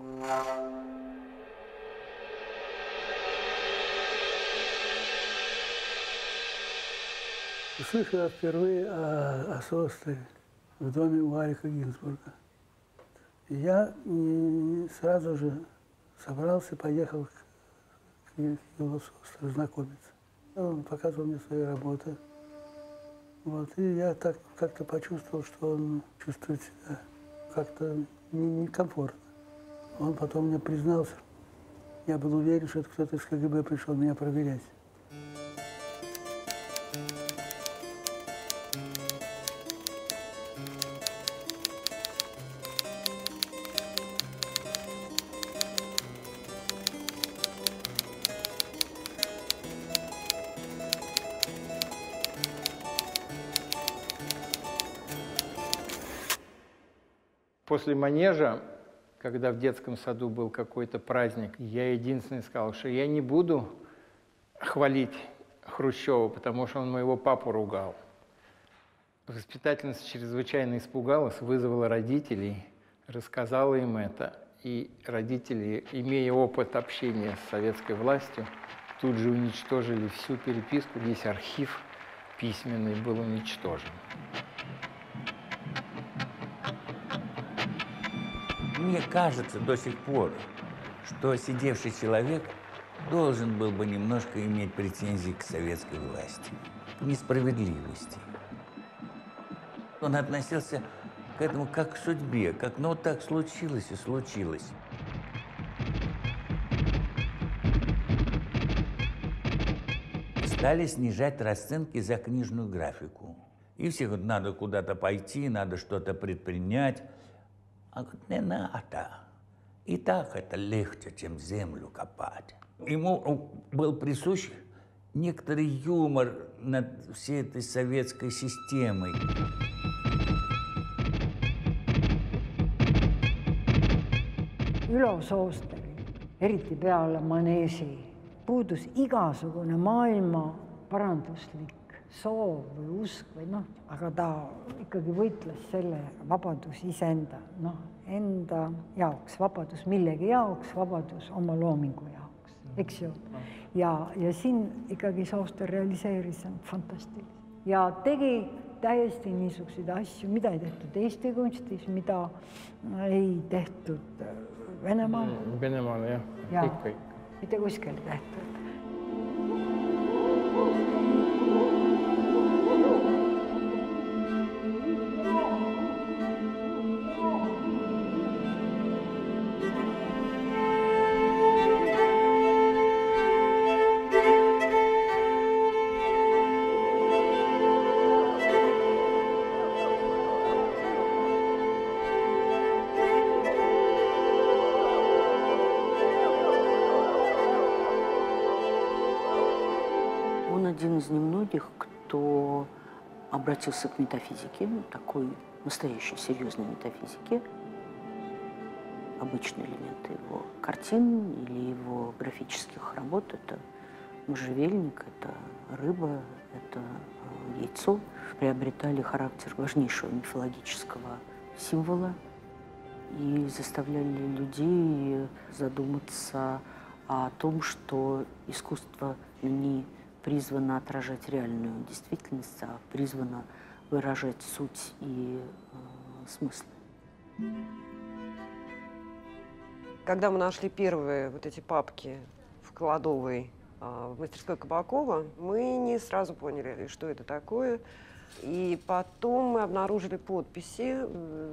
Услышал я впервые о, о Состове в доме у Алика Гинзбурга. Я сразу же собрался, поехал к, Философу знакомиться. Он показывал мне свои работы. Вот, и я так как-то почувствовал, что он чувствует себя как-то некомфортно. Он потом мне признался. Я был уверен, что это кто-то из КГБ пришел меня проверять. После манежа, когда в детском саду был какой-то праздник, я единственный сказал, что я не буду хвалить Хрущева, потому что он моего папу ругал. Воспитательница чрезвычайно испугалась, вызвала родителей, рассказала им это. И родители, имея опыт общения с советской властью, тут же уничтожили всю переписку. Весь архив письменный был уничтожен. Мне кажется до сих пор, что сидевший человек должен был бы немножко иметь претензии к советской власти, к несправедливости. Он относился к этому как к судьбе, как ну так случилось и случилось. Стали снижать расценки за книжную графику. И все говорят, надо куда-то пойти, надо что-то предпринять. А говорит, не надо. И так это легче, чем землю копать. Ему был присущ некоторый юмор над всей этой советской системой. Ülo Soosteril, eriti peale maneesi, puudus igasugune maailma paranduslik soov või usk või noh, aga ta ikkagi võitles selle vabadus iseenda, noh, enda jaoks, vabadus millegi jaoks, vabadus oma loomingu jaoks, eks ju. ja, ja siin ikkagi Sooster realiseeris end fantastiliselt ja tegi täiesti niisuguseid asju, mida ei tehtud Eesti kunstis, mida ei tehtud Venemaal. Venemaal jah ja, ikka, ikka. mitte kuskil tehtud. Немногих, кто обратился к метафизике, такой настоящей серьезной метафизике. Обычные элементы его картин или его графических работ – это можжевельник, это рыба, это э, яйцо приобретали характер важнейшего мифологического символа и заставляли людей задуматься о том, что искусство не призвано отражать реальную действительность, а призвано выражать суть и э, смысл. Когда мы нашли первые вот эти папки в кладовой а, в мастерской Кабакова, мы не сразу поняли, что это такое. И потом мы обнаружили подписи,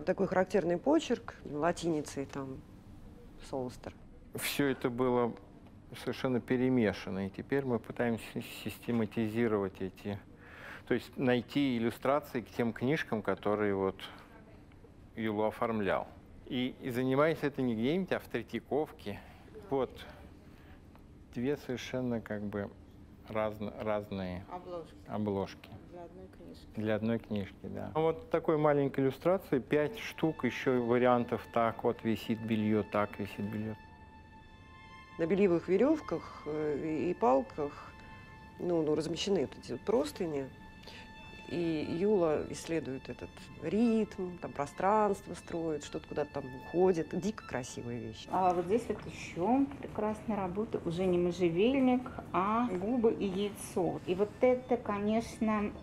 такой характерный почерк латиницей там Солстер. Все это было совершенно перемешано, и теперь мы пытаемся систематизировать эти, то есть найти иллюстрации к тем книжкам, которые вот Юлу оформлял. И, и занимаясь это не где-нибудь, а в Третьяковке. Вот две совершенно как бы разно, разные Обложки. обложки Для одной книжки. для одной книжки, да. А Вот такой маленькой иллюстрации, пять штук, еще вариантов так вот висит белье, так висит белье. На бельевых веревках э, и палках ну, ну, размещены вот эти простыни. И Юла исследует этот ритм, там пространство строит, что-то куда-то там уходит. Дико красивые вещи. А вот здесь вот еще прекрасная работа, уже не можжевельник, а губы и яйцо. И вот это, конечно,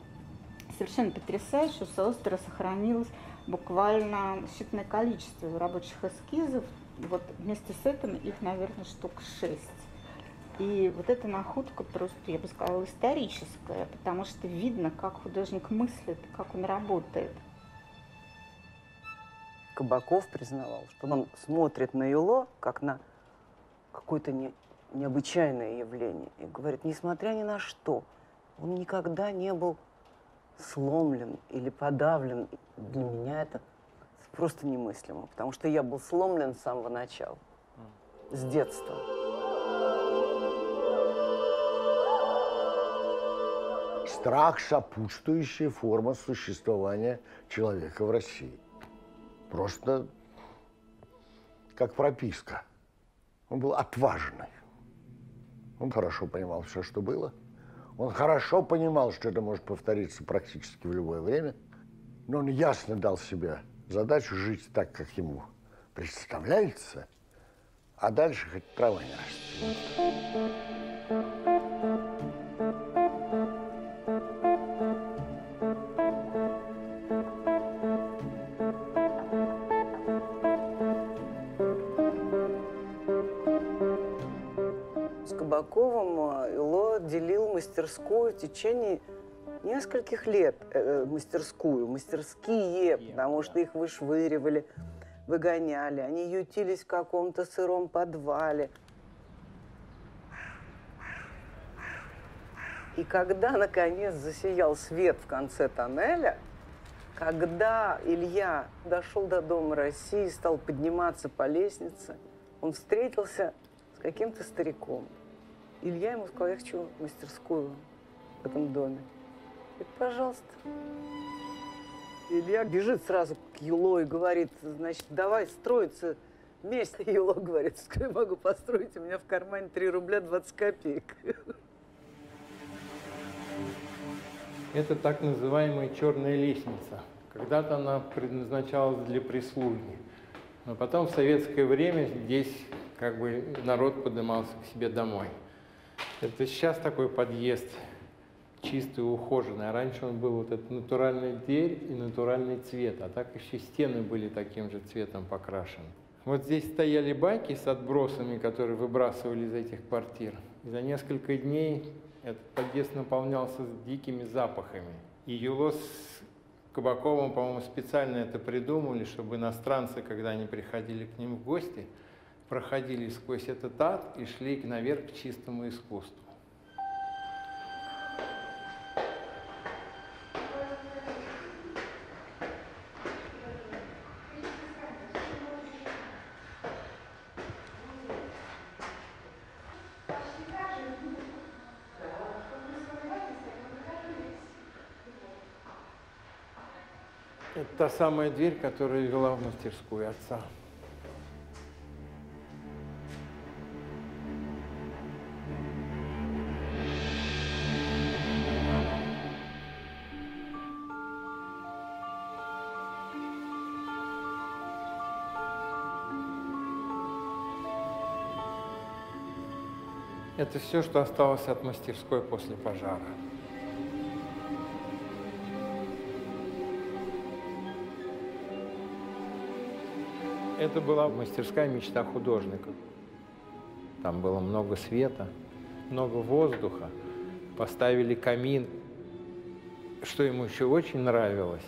совершенно потрясающе. У Саустера сохранилось буквально считанное количество рабочих эскизов. Вот вместе с этим их, наверное, штук шесть. И вот эта находка просто, я бы сказала, историческая, потому что видно, как художник мыслит, как он работает. Кабаков признавал, что он смотрит на Юло как на какое-то не- необычайное явление. И говорит, несмотря ни на что, он никогда не был сломлен или подавлен. Для меня это просто немыслимо, потому что я был сломлен с самого начала, с детства. Страх – сопутствующая форма существования человека в России. Просто как прописка. Он был отважный. Он хорошо понимал все, что было. Он хорошо понимал, что это может повториться практически в любое время. Но он ясно дал себе задачу жить так, как ему представляется, а дальше хоть трава не растет. С Кабаковым Ило делил мастерскую в течение нескольких лет. Э, мастерскую, мастерские, потому что их вышвыривали, выгоняли. Они ютились в каком-то сыром подвале. И когда, наконец, засиял свет в конце тоннеля, когда Илья дошел до Дома России, стал подниматься по лестнице, он встретился с каким-то стариком. Илья ему сказал, я хочу мастерскую в этом доме. Говорит, пожалуйста. Илья бежит сразу к Юло и говорит, значит, давай строиться вместе. Юло говорит, скажи, могу построить, у меня в кармане 3 рубля 20 копеек. Это так называемая черная лестница. Когда-то она предназначалась для прислуги. Но потом в советское время здесь как бы народ поднимался к себе домой. Это сейчас такой подъезд чистый, ухоженный. А раньше он был вот эта натуральная дверь и натуральный цвет. А так еще стены были таким же цветом покрашены. Вот здесь стояли байки с отбросами, которые выбрасывали из этих квартир. И за несколько дней этот подъезд наполнялся дикими запахами. И Юло с Кабаковым, по-моему, специально это придумали, чтобы иностранцы, когда они приходили к ним в гости, проходили сквозь этот ад и шли наверх к чистому искусству. Это та самая дверь, которая вела в мастерскую отца. Это все, что осталось от мастерской после пожара. Это была мастерская мечта художника. Там было много света, много воздуха. Поставили камин. Что ему еще очень нравилось,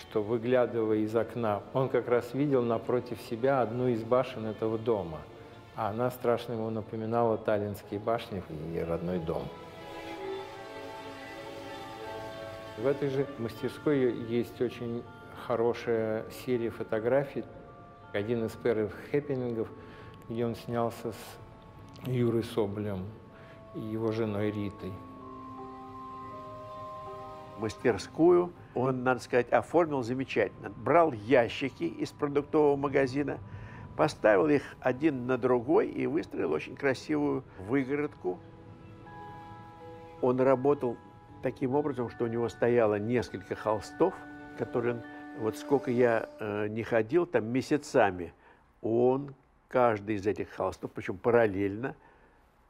что выглядывая из окна, он как раз видел напротив себя одну из башен этого дома. А она страшно ему напоминала Таллинские башни и родной дом. В этой же мастерской есть очень хорошая серия фотографий один из первых хэппинингов, где он снялся с Юрой Соболем и его женой Ритой. Мастерскую он, надо сказать, оформил замечательно. Брал ящики из продуктового магазина, поставил их один на другой и выстроил очень красивую выгородку. Он работал таким образом, что у него стояло несколько холстов, которые он вот сколько я э, не ходил там месяцами, он каждый из этих холстов, причем параллельно,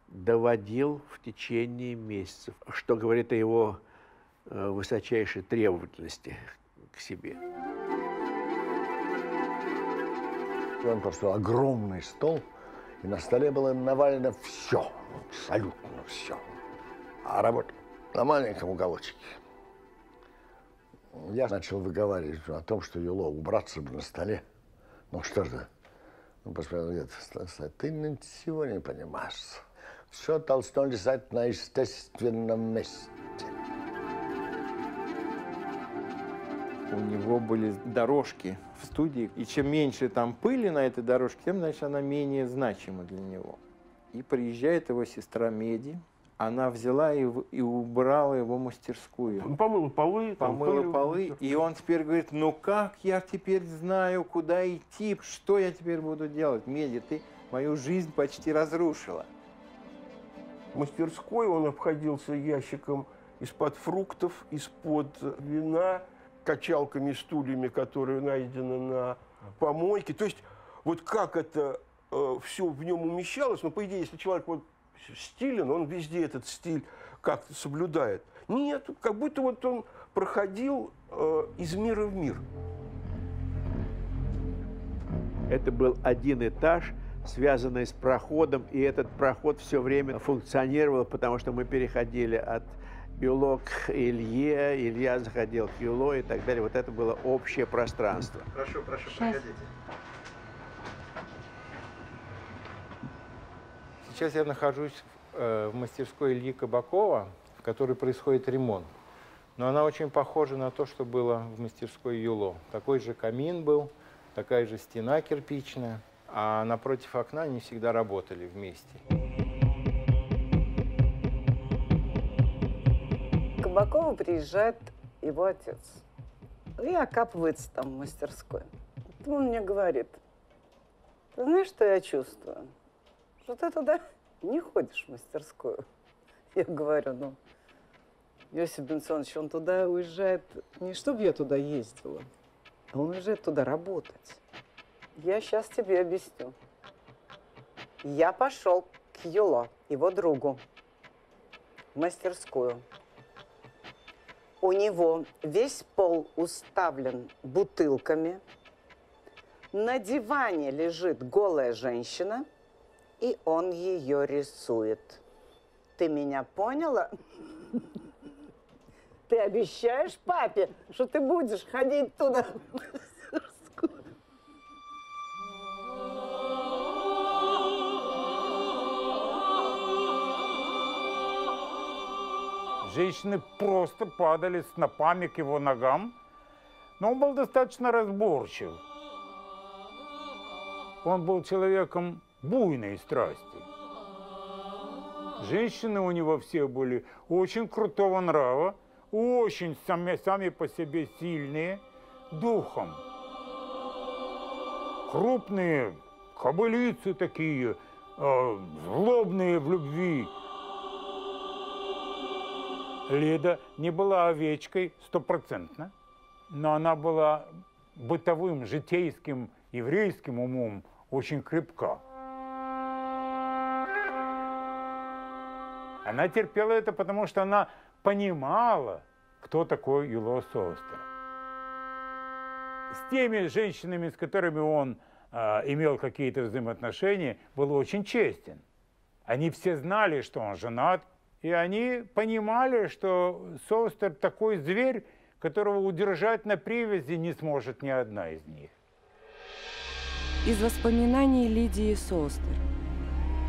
доводил в течение месяцев, что говорит о его э, высочайшей требовательности к себе. Он просто огромный стол, и на столе было навалено все, абсолютно все. А работа на маленьком уголочке – я начал выговаривать о том, что Юло убраться бы на столе. Ну что же, ну, посмотрел, ты ничего не понимаешь. Все должно лежать на естественном месте. У него были дорожки в студии, и чем меньше там пыли на этой дорожке, тем, значит, она менее значима для него. И приезжает его сестра Меди, она взяла и, и убрала его мастерскую. Он помыл полы. Помыла пыль, полы, и он теперь говорит, ну как я теперь знаю, куда идти, что я теперь буду делать? Меди, ты мою жизнь почти разрушила. В мастерской он обходился ящиком из-под фруктов, из-под вина, качалками, стульями, которые найдены на помойке. То есть вот как это э, все в нем умещалось, но по идее, если человек вот стилен, он везде этот стиль как-то соблюдает. Нет, как будто вот он проходил э, из мира в мир. Это был один этаж связанные с проходом, и этот проход все время функционировал, потому что мы переходили от Юло к Илье, Илья заходил к Юло и так далее. Вот это было общее пространство. Прошу, прошу, Сейчас. проходите. Сейчас я нахожусь э, в мастерской Ильи Кабакова, в которой происходит ремонт. Но она очень похожа на то, что было в мастерской Юло. Такой же камин был, такая же стена кирпичная, а напротив окна они всегда работали вместе. К Кабакову приезжает его отец и окапывается там в мастерской. Он мне говорит, ты знаешь, что я чувствую? Что ты туда не ходишь в мастерскую. Я говорю, ну, Иосиф Бенсонович, он туда уезжает не чтобы я туда ездила, а он уезжает туда работать. Я сейчас тебе объясню. Я пошел к Юло, его другу, в мастерскую. У него весь пол уставлен бутылками. На диване лежит голая женщина, и он ее рисует. Ты меня поняла? Ты обещаешь папе, что ты будешь ходить туда? Женщины просто падали снопами к его ногам, но он был достаточно разборчив. Он был человеком буйной страсти. Женщины у него все были очень крутого нрава, очень сами, сами по себе сильные духом. Крупные кобылицы такие, э, злобные в любви. Лида не была овечкой стопроцентно, но она была бытовым, житейским, еврейским умом очень крепка. Она терпела это, потому что она понимала, кто такой Юло Состер. С теми женщинами, с которыми он э, имел какие-то взаимоотношения, был очень честен. Они все знали, что он женат, и они понимали, что Состер такой зверь, которого удержать на привязи не сможет ни одна из них. Из воспоминаний Лидии Состер.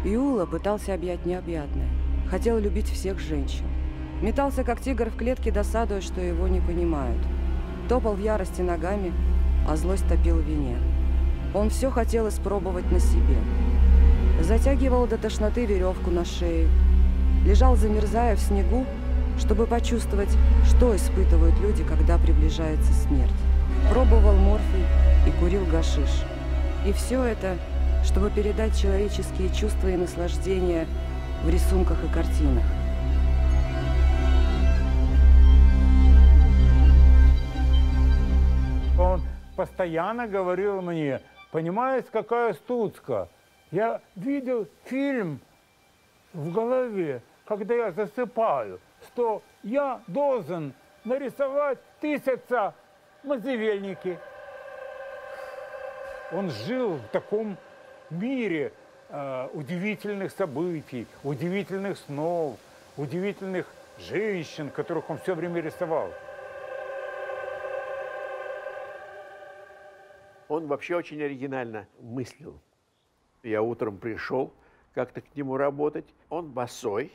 Юла пытался объять необъятное. Хотел любить всех женщин. Метался, как тигр в клетке, досадуя, что его не понимают. Топал в ярости ногами, а злость топил в вине. Он все хотел испробовать на себе. Затягивал до тошноты веревку на шее. Лежал, замерзая в снегу, чтобы почувствовать, что испытывают люди, когда приближается смерть. Пробовал морфий и курил гашиш. И все это, чтобы передать человеческие чувства и наслаждения в рисунках и картинах. Он постоянно говорил мне, понимаешь, какая стуцка? Я видел фильм в голове, когда я засыпаю, что я должен нарисовать тысяча можжевельники. Он жил в таком мире э, удивительных событий, удивительных снов, удивительных женщин, которых он все время рисовал. Он вообще очень оригинально мыслил. Я утром пришел как-то к нему работать. Он босой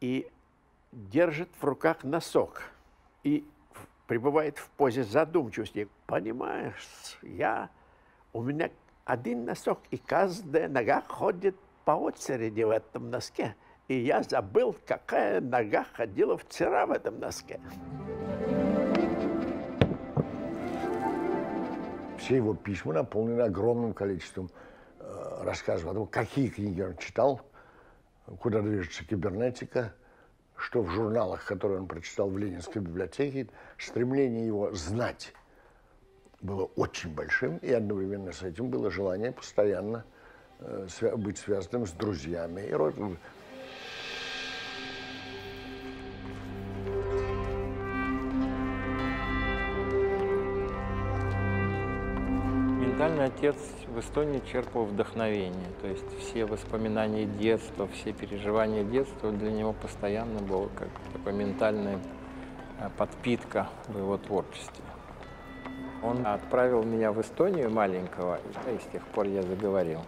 и держит в руках носок. И пребывает в позе задумчивости. Понимаешь, я, у меня один носок, и каждая нога ходит по очереди в этом носке. И я забыл, какая нога ходила вчера в этом носке. Все его письма наполнены огромным количеством э, рассказов о том, какие книги он читал, куда движется кибернетика, что в журналах, которые он прочитал в Ленинской библиотеке, стремление его знать было очень большим, и одновременно с этим было желание постоянно э, свя быть связанным с друзьями и родственниками. Приобретальный отец в Эстонии черпал вдохновение. То есть все воспоминания детства, все переживания детства для него постоянно было как такая ментальная э, подпитка в его творчестве. Он отправил меня в Эстонию маленького, и с тех пор я заговорил.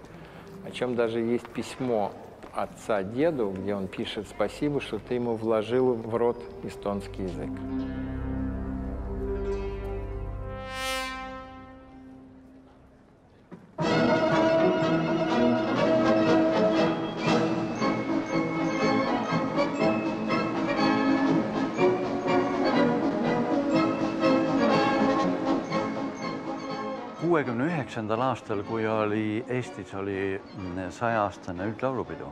О чем даже есть письмо отца деду, где он пишет «Спасибо, что ты ему вложил в рот эстонский язык». Aastal, kui oli Eestis oli sajaaastane üldlaulupidu,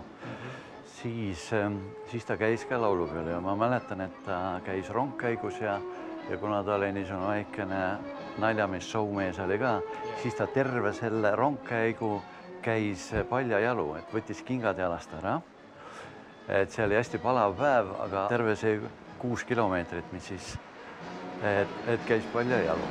siis, siis ta käis ka laulupeol ja ma mäletan, et ta käis rongkäigus ja, ja kuna ta oli niisugune väikene naljamees, showmees oli ka, siis ta terve selle rongkäigu käis paljajalu, et võttis kingad jalast ära. et see oli hästi palav päev, aga terve see kuus kilomeetrit, mis siis, et, et käis paljajalu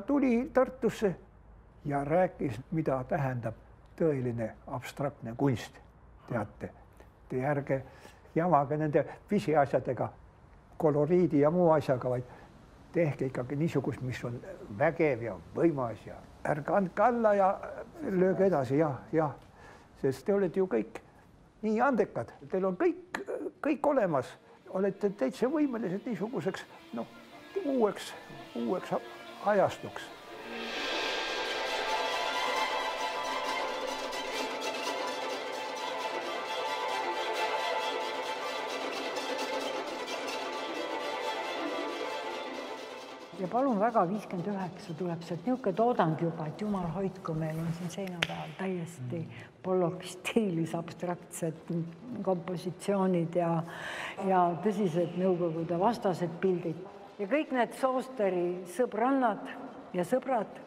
ta tuli Tartusse ja rääkis, mida tähendab tõeline abstraktne kunst. teate, te ärge jamage nende pisiasjadega, koloriidi ja muu asjaga, vaid tehke ikkagi niisugust, mis on vägev ja võimas ja ärge andke alla ja lööge edasi ja, jah, sest te olete ju kõik nii andekad, teil on kõik, kõik olemas, olete täitsa võimelised niisuguseks noh, uueks, uueks ajastuks. Ja palun väga, viiskümmend üheksa tuleb sealt. Niisugune toodang juba, et jumal hoidku, meil on siin seina peal täiesti Pollocki stiilis abstraktsed kompositsioonid ja, ja tõsised Nõukogude vastased pildid ja kõik need Soosteri sõbrannad ja sõbrad,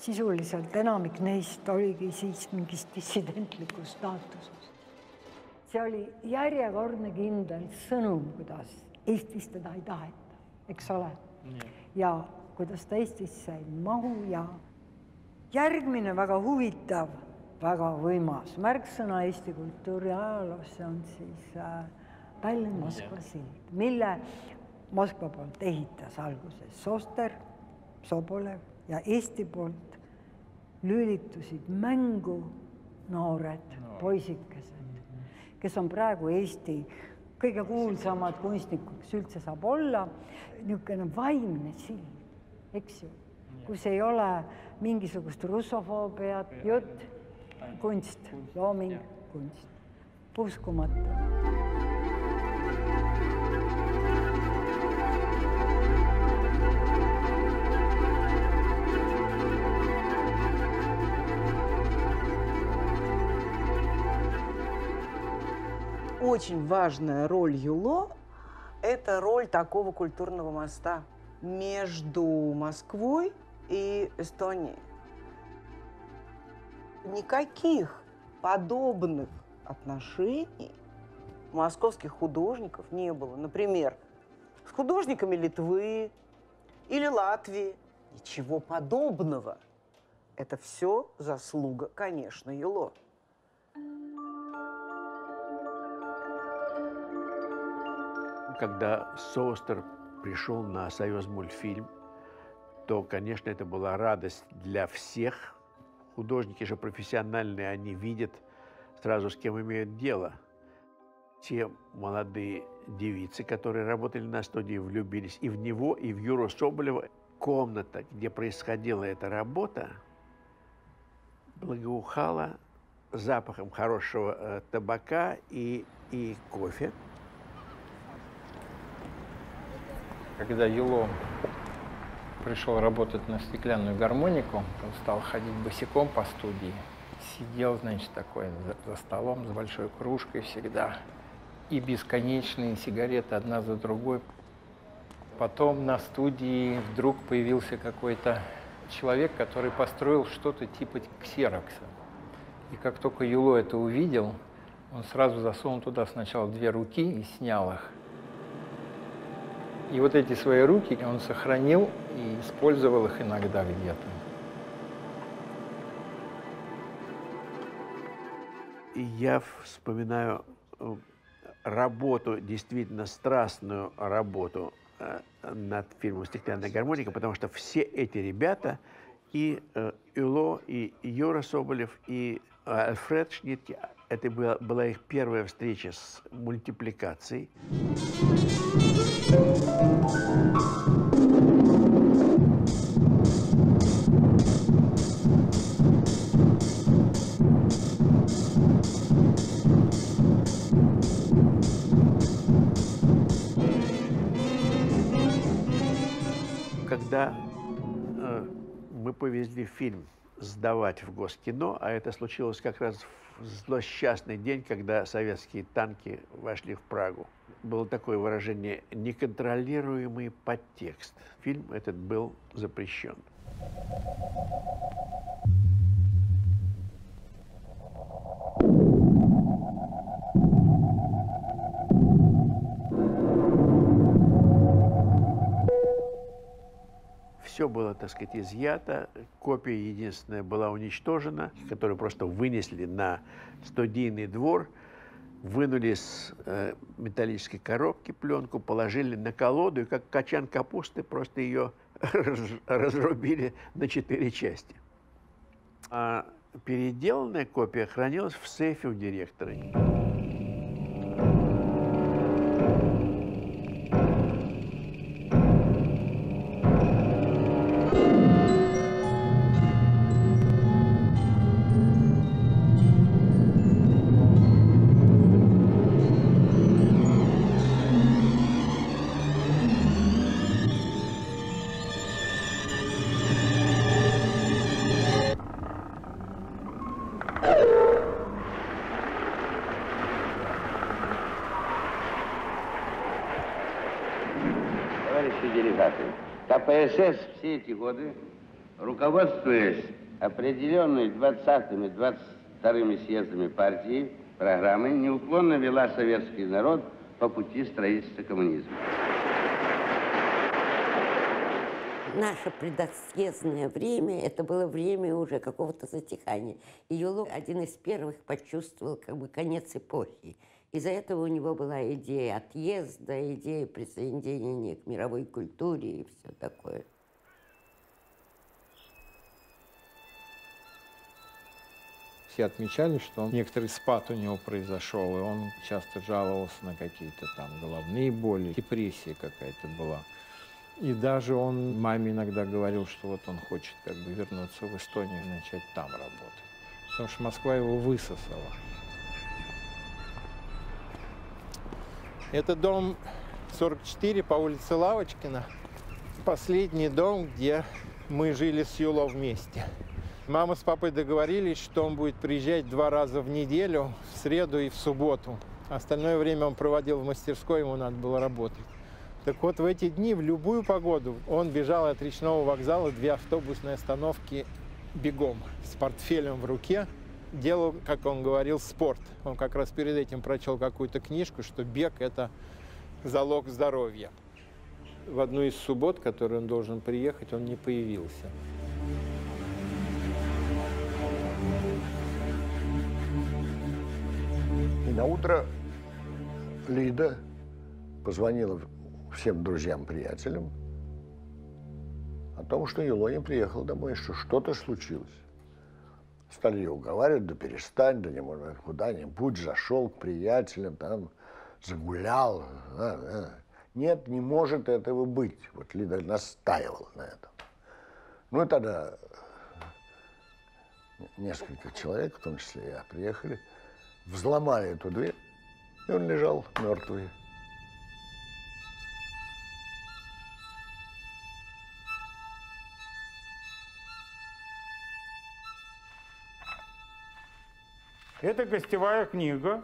sisuliselt enamik neist oligi siis mingis dissidentlikus staatuses. see oli järjekordne kindel sõnum, kuidas Eestis teda ei taheta, eks ole? Ja kuidas ta Eestisse ei mahu ja järgmine väga huvitav, väga võimas märksõna Eesti kultuuri ajaloos on siis äh, Tallinn-Moskva sild, mille Moskva poolt ehitas alguses Soster, Sobolev ja Eesti poolt lülitusid mängu noored no. poisikesed, kes on praegu Eesti kõige kuulsamad kunstnikud, kes üldse saab olla, niisugune vaimne sild, eks ju, kus ei ole mingisugust russofoobiat, jutt, kunst, looming, kunst, uskumatu. Очень важная роль ЮЛО – это роль такого культурного моста между Москвой и Эстонией. Никаких подобных отношений московских художников не было. Например, с художниками Литвы или Латвии. Ничего подобного. Это все заслуга, конечно, Юло. Когда Состер пришел на Союз мультфильм, то, конечно, это была радость для всех. Художники же профессиональные, они видят сразу, с кем имеют дело. Те молодые девицы, которые работали на студии, влюбились и в него, и в Юру Соболева. Комната, где происходила эта работа, благоухала запахом хорошего э, табака и, и кофе. Когда Юло пришел работать на стеклянную гармонику, он стал ходить босиком по студии. Сидел, значит, такой за, за столом с большой кружкой всегда. И бесконечные сигареты одна за другой. Потом на студии вдруг появился какой-то человек, который построил что-то типа ксерокса. И как только Юло это увидел, Он сразу засунул туда сначала две руки и снял их. И вот эти свои руки он сохранил и использовал их иногда где-то. И я вспоминаю э, работу, действительно страстную работу э, над фильмом «Стеклянная гармоника», потому что все эти ребята, и э, Юло, и Юра Соболев, и Альфред Шнитке, это была их первая встреча с мультипликацией. Когда э, мы повезли фильм сдавать в Госкино, а это случилось как раз в злосчастный день, когда советские танки вошли в Прагу. Было такое выражение «неконтролируемый подтекст». Фильм этот был запрещен. все было, так сказать, изъято. Копия единственная была уничтожена, которую просто вынесли на студийный двор, вынули с э, металлической коробки пленку, положили на колоду, и как качан капусты просто ее разрубили на четыре части. А переделанная копия хранилась в сейфе у директора. КПСС все эти годы, руководствуясь определенной 20-ми, 22-ми съездами партии, программой, неуклонно вела советский народ по пути строительства коммунизма. Наше предосъездное время, это было время уже какого-то затихания. И Юло один из первых почувствовал как бы конец эпохи. Из-за этого у него была идея отъезда, идея присоединения к мировой культуре и все такое. Все отмечали, что некоторый спад у него произошел, и он часто жаловался на какие-то там головные боли, депрессия какая-то была. И даже он маме иногда говорил, что вот он хочет как бы вернуться в Эстонию и начать там работать. Потому что Москва его высосала. Это дом 44 по улице Лавочкина. Последний дом, где мы жили с Юло вместе. Мама с папой договорились, что он будет приезжать два раза в неделю, в среду и в субботу. Остальное время он проводил в мастерской, ему надо было работать. Так вот, в эти дни, в любую погоду, он бежал от речного вокзала, две автобусные остановки бегом, с портфелем в руке, делал, как он говорил, спорт. Он как раз перед этим прочел какую-то книжку, что бег – это залог здоровья. В одну из суббот, которую он должен приехать, он не появился. И на утро Лида позвонила всем друзьям, приятелям о том, что Елоня приехал домой, что что-то случилось. Стали ее уговаривать, да перестань, да не можно куда-нибудь, зашел к приятелям, там загулял. Да, да. Нет, не может этого быть. Вот Лида настаивала на этом. Ну и тогда несколько человек, в том числе я, приехали, взломали эту дверь, и он лежал мертвый. Это гостевая книга.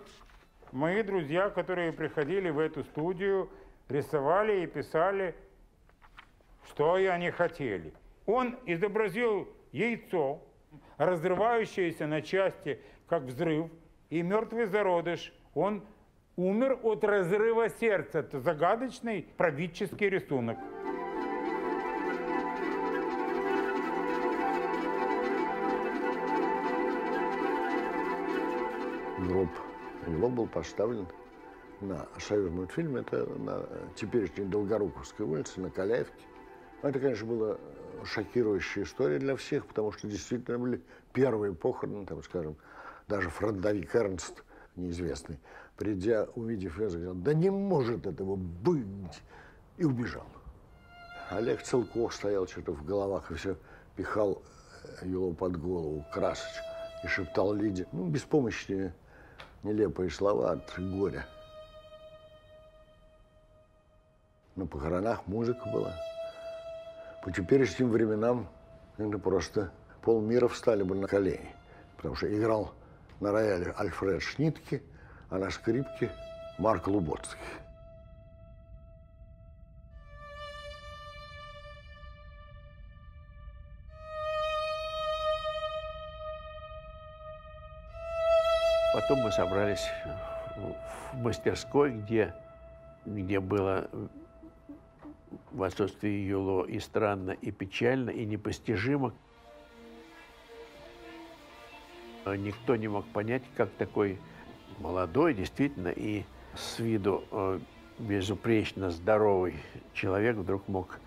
Мои друзья, которые приходили в эту студию, рисовали и писали, что они хотели. Он изобразил яйцо, разрывающееся на части, как взрыв, и мертвый зародыш. Он умер от разрыва сердца. Это загадочный правительский рисунок. Гроб его был поставлен на союз мультфильм, это на теперешней Долгоруковской улице, на Каляевке. Это, конечно, была шокирующая история для всех, потому что действительно были первые похороны, там, скажем, даже фронтовик Эрнст, неизвестный, придя, увидев ее, сказал, да не может этого быть, и убежал. Олег Целков стоял что-то в головах и все пихал его под голову красочку и шептал Лиде, ну, беспомощные, нелепые слова от горя. На похоронах музыка была. По теперешним временам это просто полмира встали бы на колени, потому что играл на рояле Альфред Шнитке, а на скрипке Марк Луботский. Потом мы собрались в мастерской, где, где было в отсутствии Юло и странно, и печально, и непостижимо. Никто не мог понять, как такой молодой, действительно, и с виду э, безупречно здоровый человек вдруг мог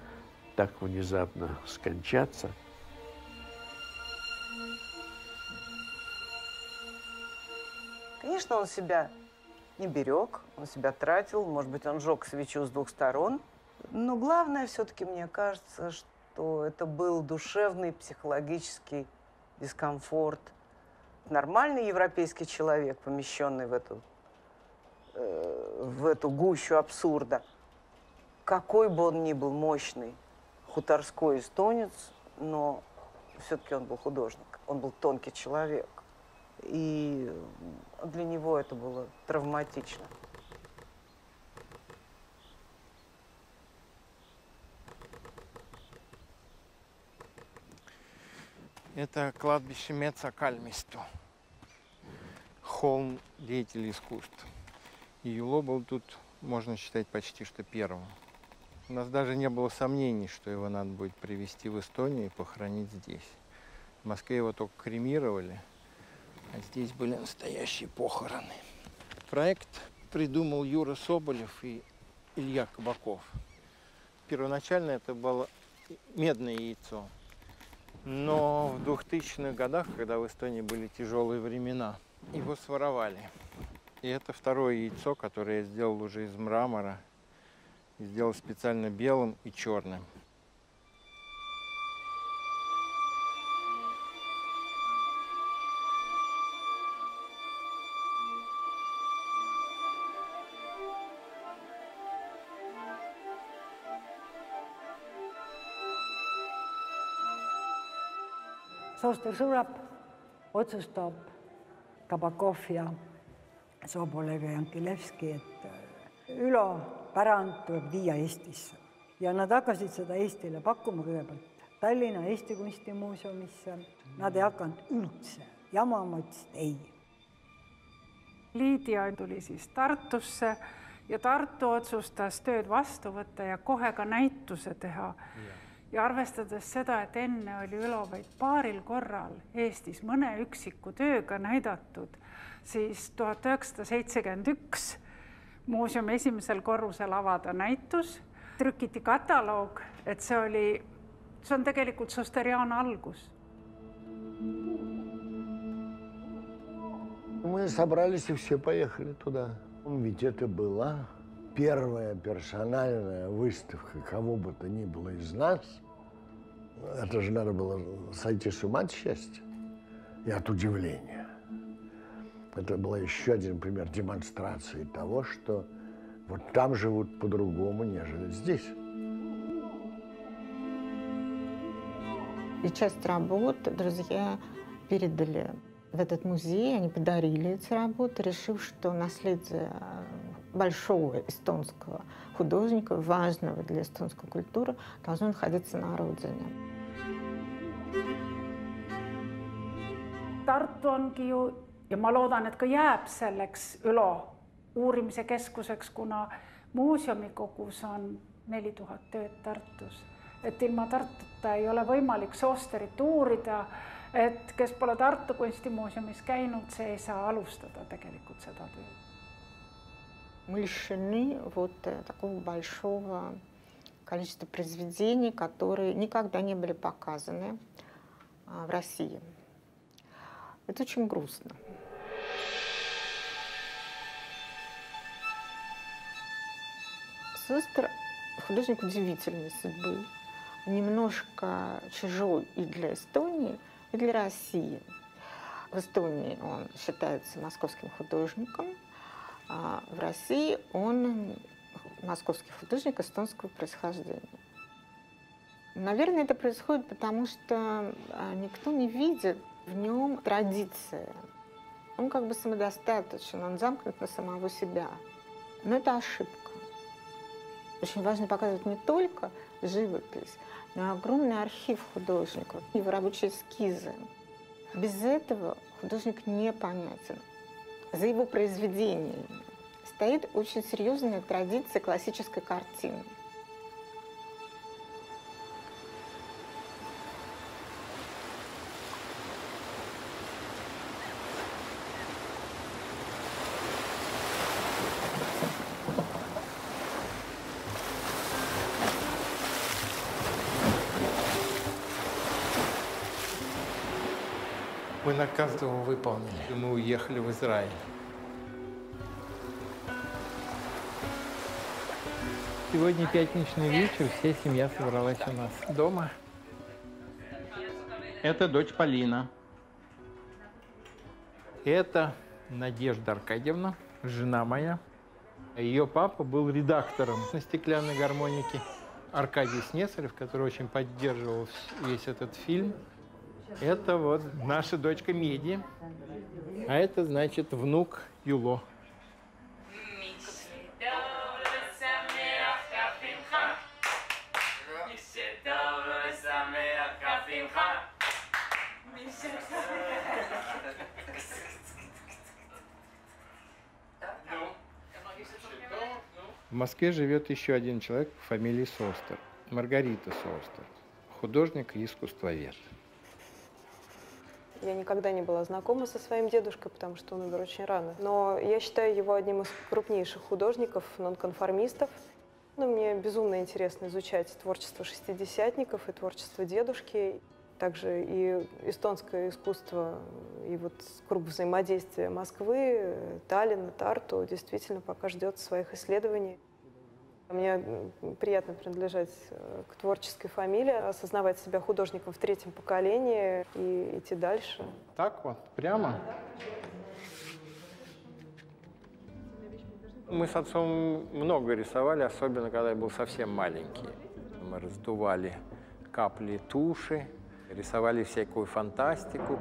так внезапно скончаться. Конечно, он себя не берег, он себя тратил, может быть, он жег свечу с двух сторон. Но главное все-таки, мне кажется, что это был душевный, психологический дискомфорт. Нормальный европейский человек, помещенный в эту, э, в эту гущу абсурда, какой бы он ни был мощный, хуторской эстонец, но все-таки он был художник, он был тонкий человек. И для него это было травматично. Это кладбище Мецакальмисту. Холм деятелей искусств. И Юло был тут, можно считать, почти что первым. У нас даже не было сомнений, что его надо будет привезти в Эстонию и похоронить здесь. В Москве его только кремировали, а здесь были настоящие похороны. Проект придумал Юра Соболев и Илья Кабаков. Первоначально это было медное яйцо. Но в 2000-х годах, когда в Эстонии были тяжелые времена, его своровали. И это второе яйцо, которое я сделал уже из мрамора. Сделал специально белым и черным. Sooster sureb, otsustab Kabakov ja Sobolev ja Jankilevski, et äh, Ülo pärand tuleb viia Eestisse. ja nad hakkasid seda Eestile pakkuma kõigepealt Tallinna Eesti Kunstimuuseumisse. Nad ei hakanud üldse jamama, ütlesid ei. Liidia tuli siis Tartusse ja Tartu otsustas tööd vastu võtta ja kohe ka näituse teha yeah ja arvestades seda, et enne oli Ülo vaid paaril korral Eestis mõne üksiku tööga näidatud, siis tuhat üheksasada seitsekümmend üks muuseumi esimesel korrusel avada näitus, trükiti kataloog, et see oli, see on tegelikult Sosteriana algus. Мы собрались и все поехали туда. Ведь это была первая персональная выставка кого бы то ни было из нас – это же надо было сойти с ума от счастья и от удивления. Это был еще один пример демонстрации того, что вот там живут по-другому, нежели здесь. И часть работ друзья передали в этот музей, они подарили эти работы, решив, что наследие большого эстонского художника, важного для эстонской культуры, должно находиться на родине. Tartu ongi ju ja ma loodan, et ka jääb selleks ÜLO uurimise keskuseks, kuna muuseumikogus on neli tuhat tööd Tartus. et ilma Tartuta ei ole võimalik Soosterit uurida, et kes pole Tartu kunstimuuseumis käinud, see ei saa alustada tegelikult seda tööd. Мы лишены вот э, такого большого количества произведений, которые никогда не были показаны а, в России. Это очень грустно. Сестра художник удивительной судьбы, немножко чужой и для Эстонии, и для России. В Эстонии он считается московским художником, а в России он московский художник эстонского происхождения. Наверное, это происходит потому, что а, никто не видит в нем традиции. Он как бы самодостаточен, он замкнут на самого себя. Но это ошибка. Очень важно показывать не только живопись, но и огромный архив художников, его рабочие эскизы. Без этого художник непонятен. За его произведениями стоит очень серьезная традиция классической картины. Мы наказ его выполнили. Мы уехали в Израиль. Сегодня пятничный вечер, вся семья собралась у нас дома. Это дочь Полина. Это Надежда Аркадьевна, жена моя. Ее папа был редактором на стеклянной гармонике. Аркадий Снесарев, который очень поддерживал весь этот фильм. Это вот наша дочка Меди. А это, значит, внук Юло. В Москве живет еще один человек по фамилии Состер, Маргарита Состер, художник и искусствовед. Я никогда не была знакома со своим дедушкой, потому что он умер очень рано. Но я считаю его одним из крупнейших художников, нонконформистов. Но мне безумно интересно изучать творчество шестидесятников и творчество дедушки. Также и эстонское искусство, и вот круг взаимодействия Москвы, Таллина, Тарту действительно пока ждет своих исследований. Мне приятно принадлежать э, к творческой фамилии, осознавать себя художником в третьем поколении и идти дальше. Так вот, прямо. Мы с отцом много рисовали, особенно когда я был совсем маленький. Мы раздували капли туши, рисовали всякую фантастику.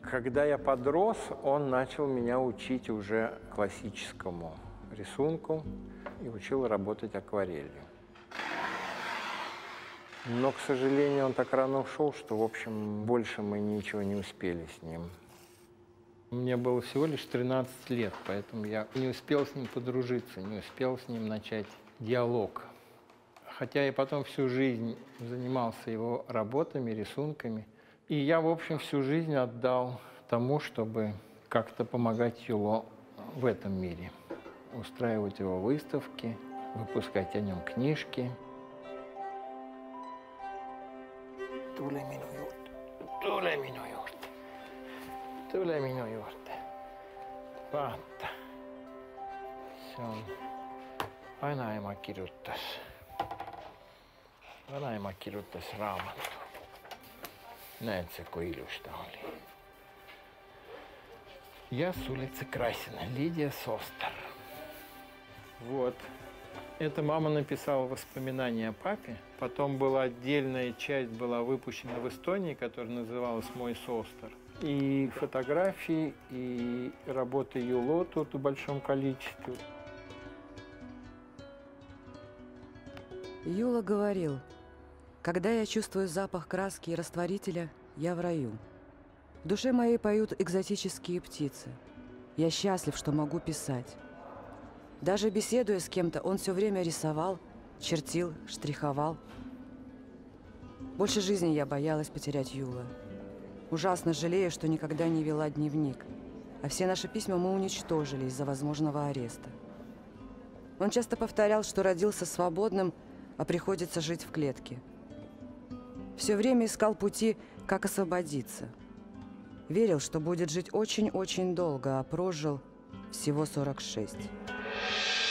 Когда я подрос, он начал меня учить уже классическому рисунку и учил работать акварелью. Но, к сожалению, он так рано ушел, что, в общем, больше мы ничего не успели с ним. Мне было всего лишь 13 лет, поэтому я не успел с ним подружиться, не успел с ним начать диалог. Хотя я потом всю жизнь занимался его работами, рисунками. И я, в общем, всю жизнь отдал тому, чтобы как-то помогать Юло в этом мире устраивать его выставки, выпускать о нем книжки. Tule minu juurde, tule minu juurde, tule minu juurde. vaata, see on, vanaema kirjutas, vanaema kirjutas raamatu. näed sa, kui ilus ta oli. Я с улицы Красина, Лидия Состер. Вот. Это мама написала воспоминания о папе. Потом была отдельная часть, была выпущена в Эстонии, которая называлась «Мой состер». И фотографии, и работы Юло тут в большом количестве. Юла говорил, когда я чувствую запах краски и растворителя, я в раю. В душе моей поют экзотические птицы. Я счастлив, что могу писать. Даже беседуя с кем-то, он все время рисовал, чертил, штриховал. Больше жизни я боялась потерять Юла. Ужасно жалею, что никогда не вела дневник, а все наши письма мы уничтожили из-за возможного ареста. Он часто повторял, что родился свободным, а приходится жить в клетке. Все время искал пути, как освободиться. Верил, что будет жить очень-очень долго, а прожил всего 46. you